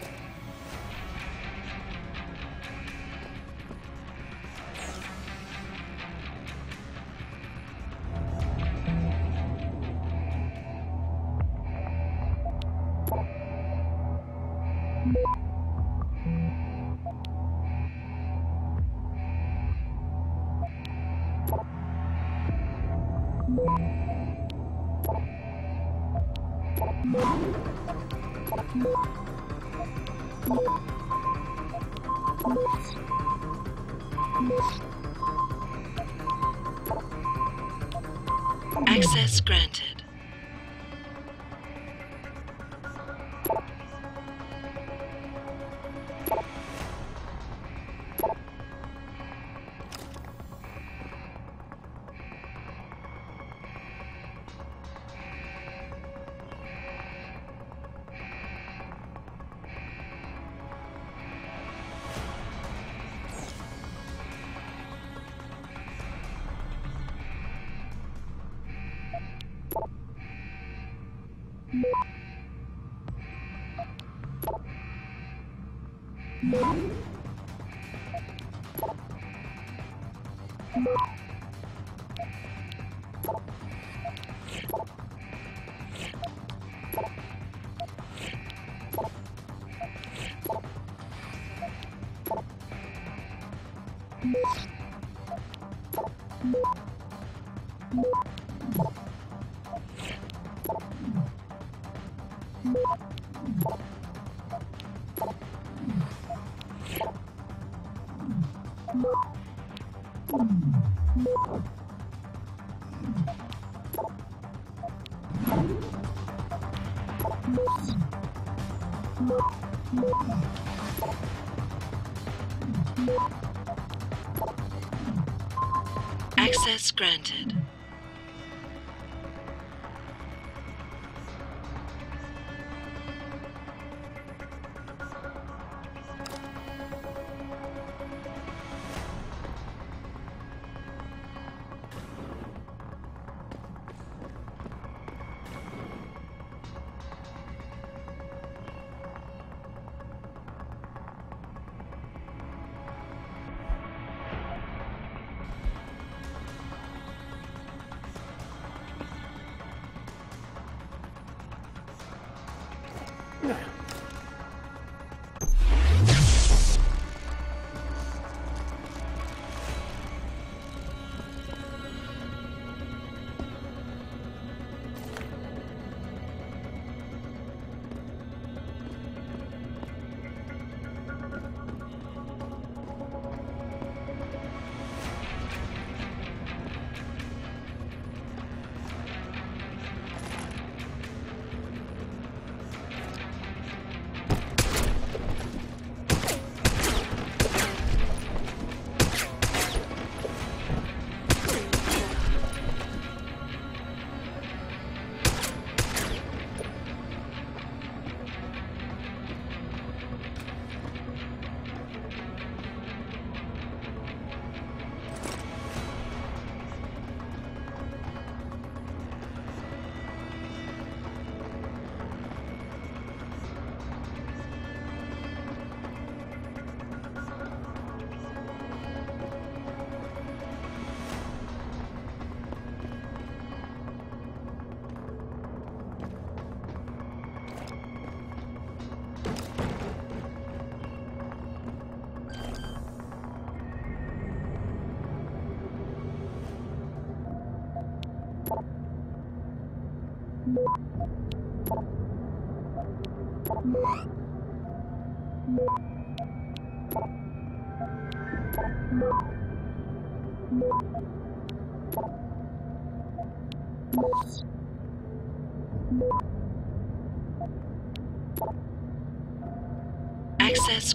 Access granted.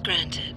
Granted.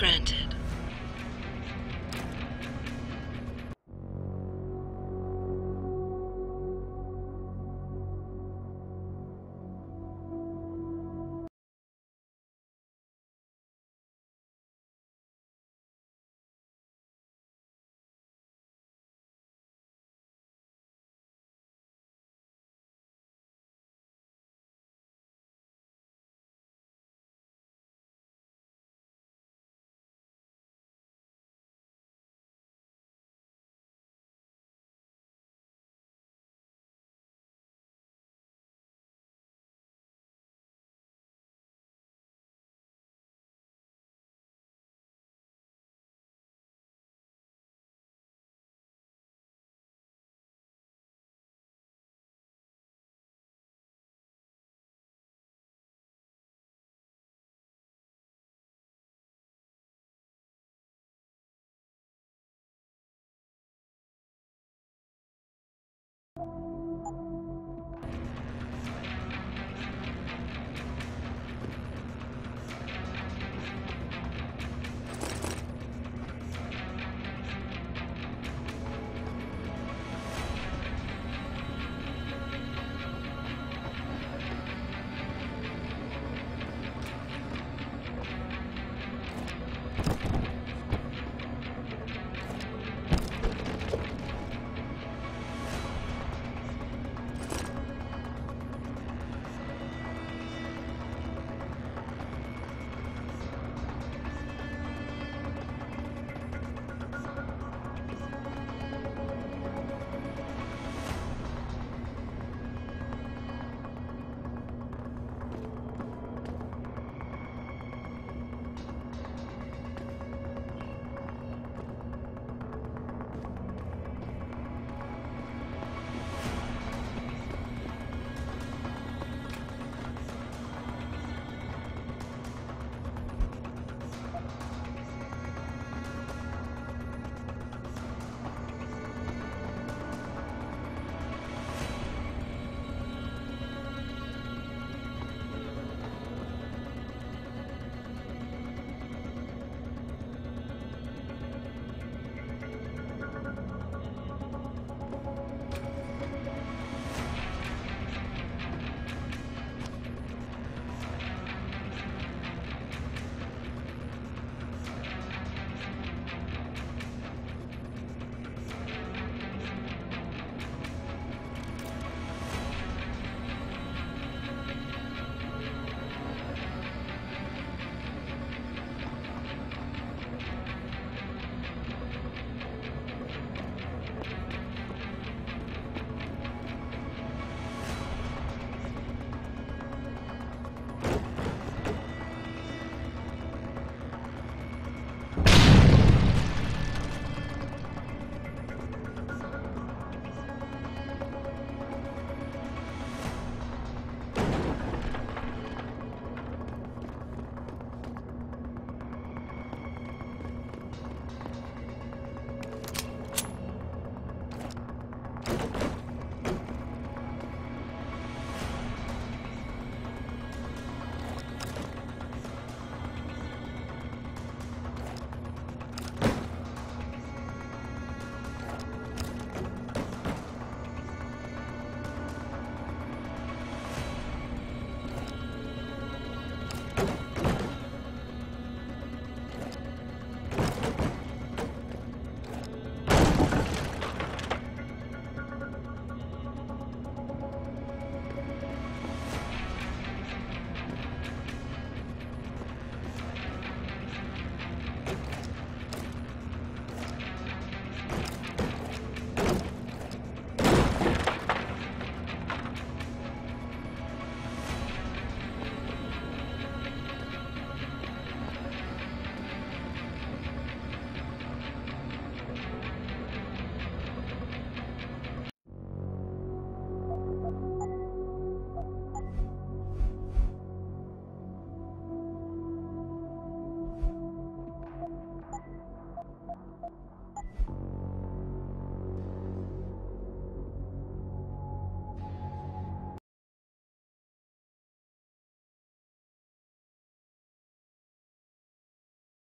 Granted.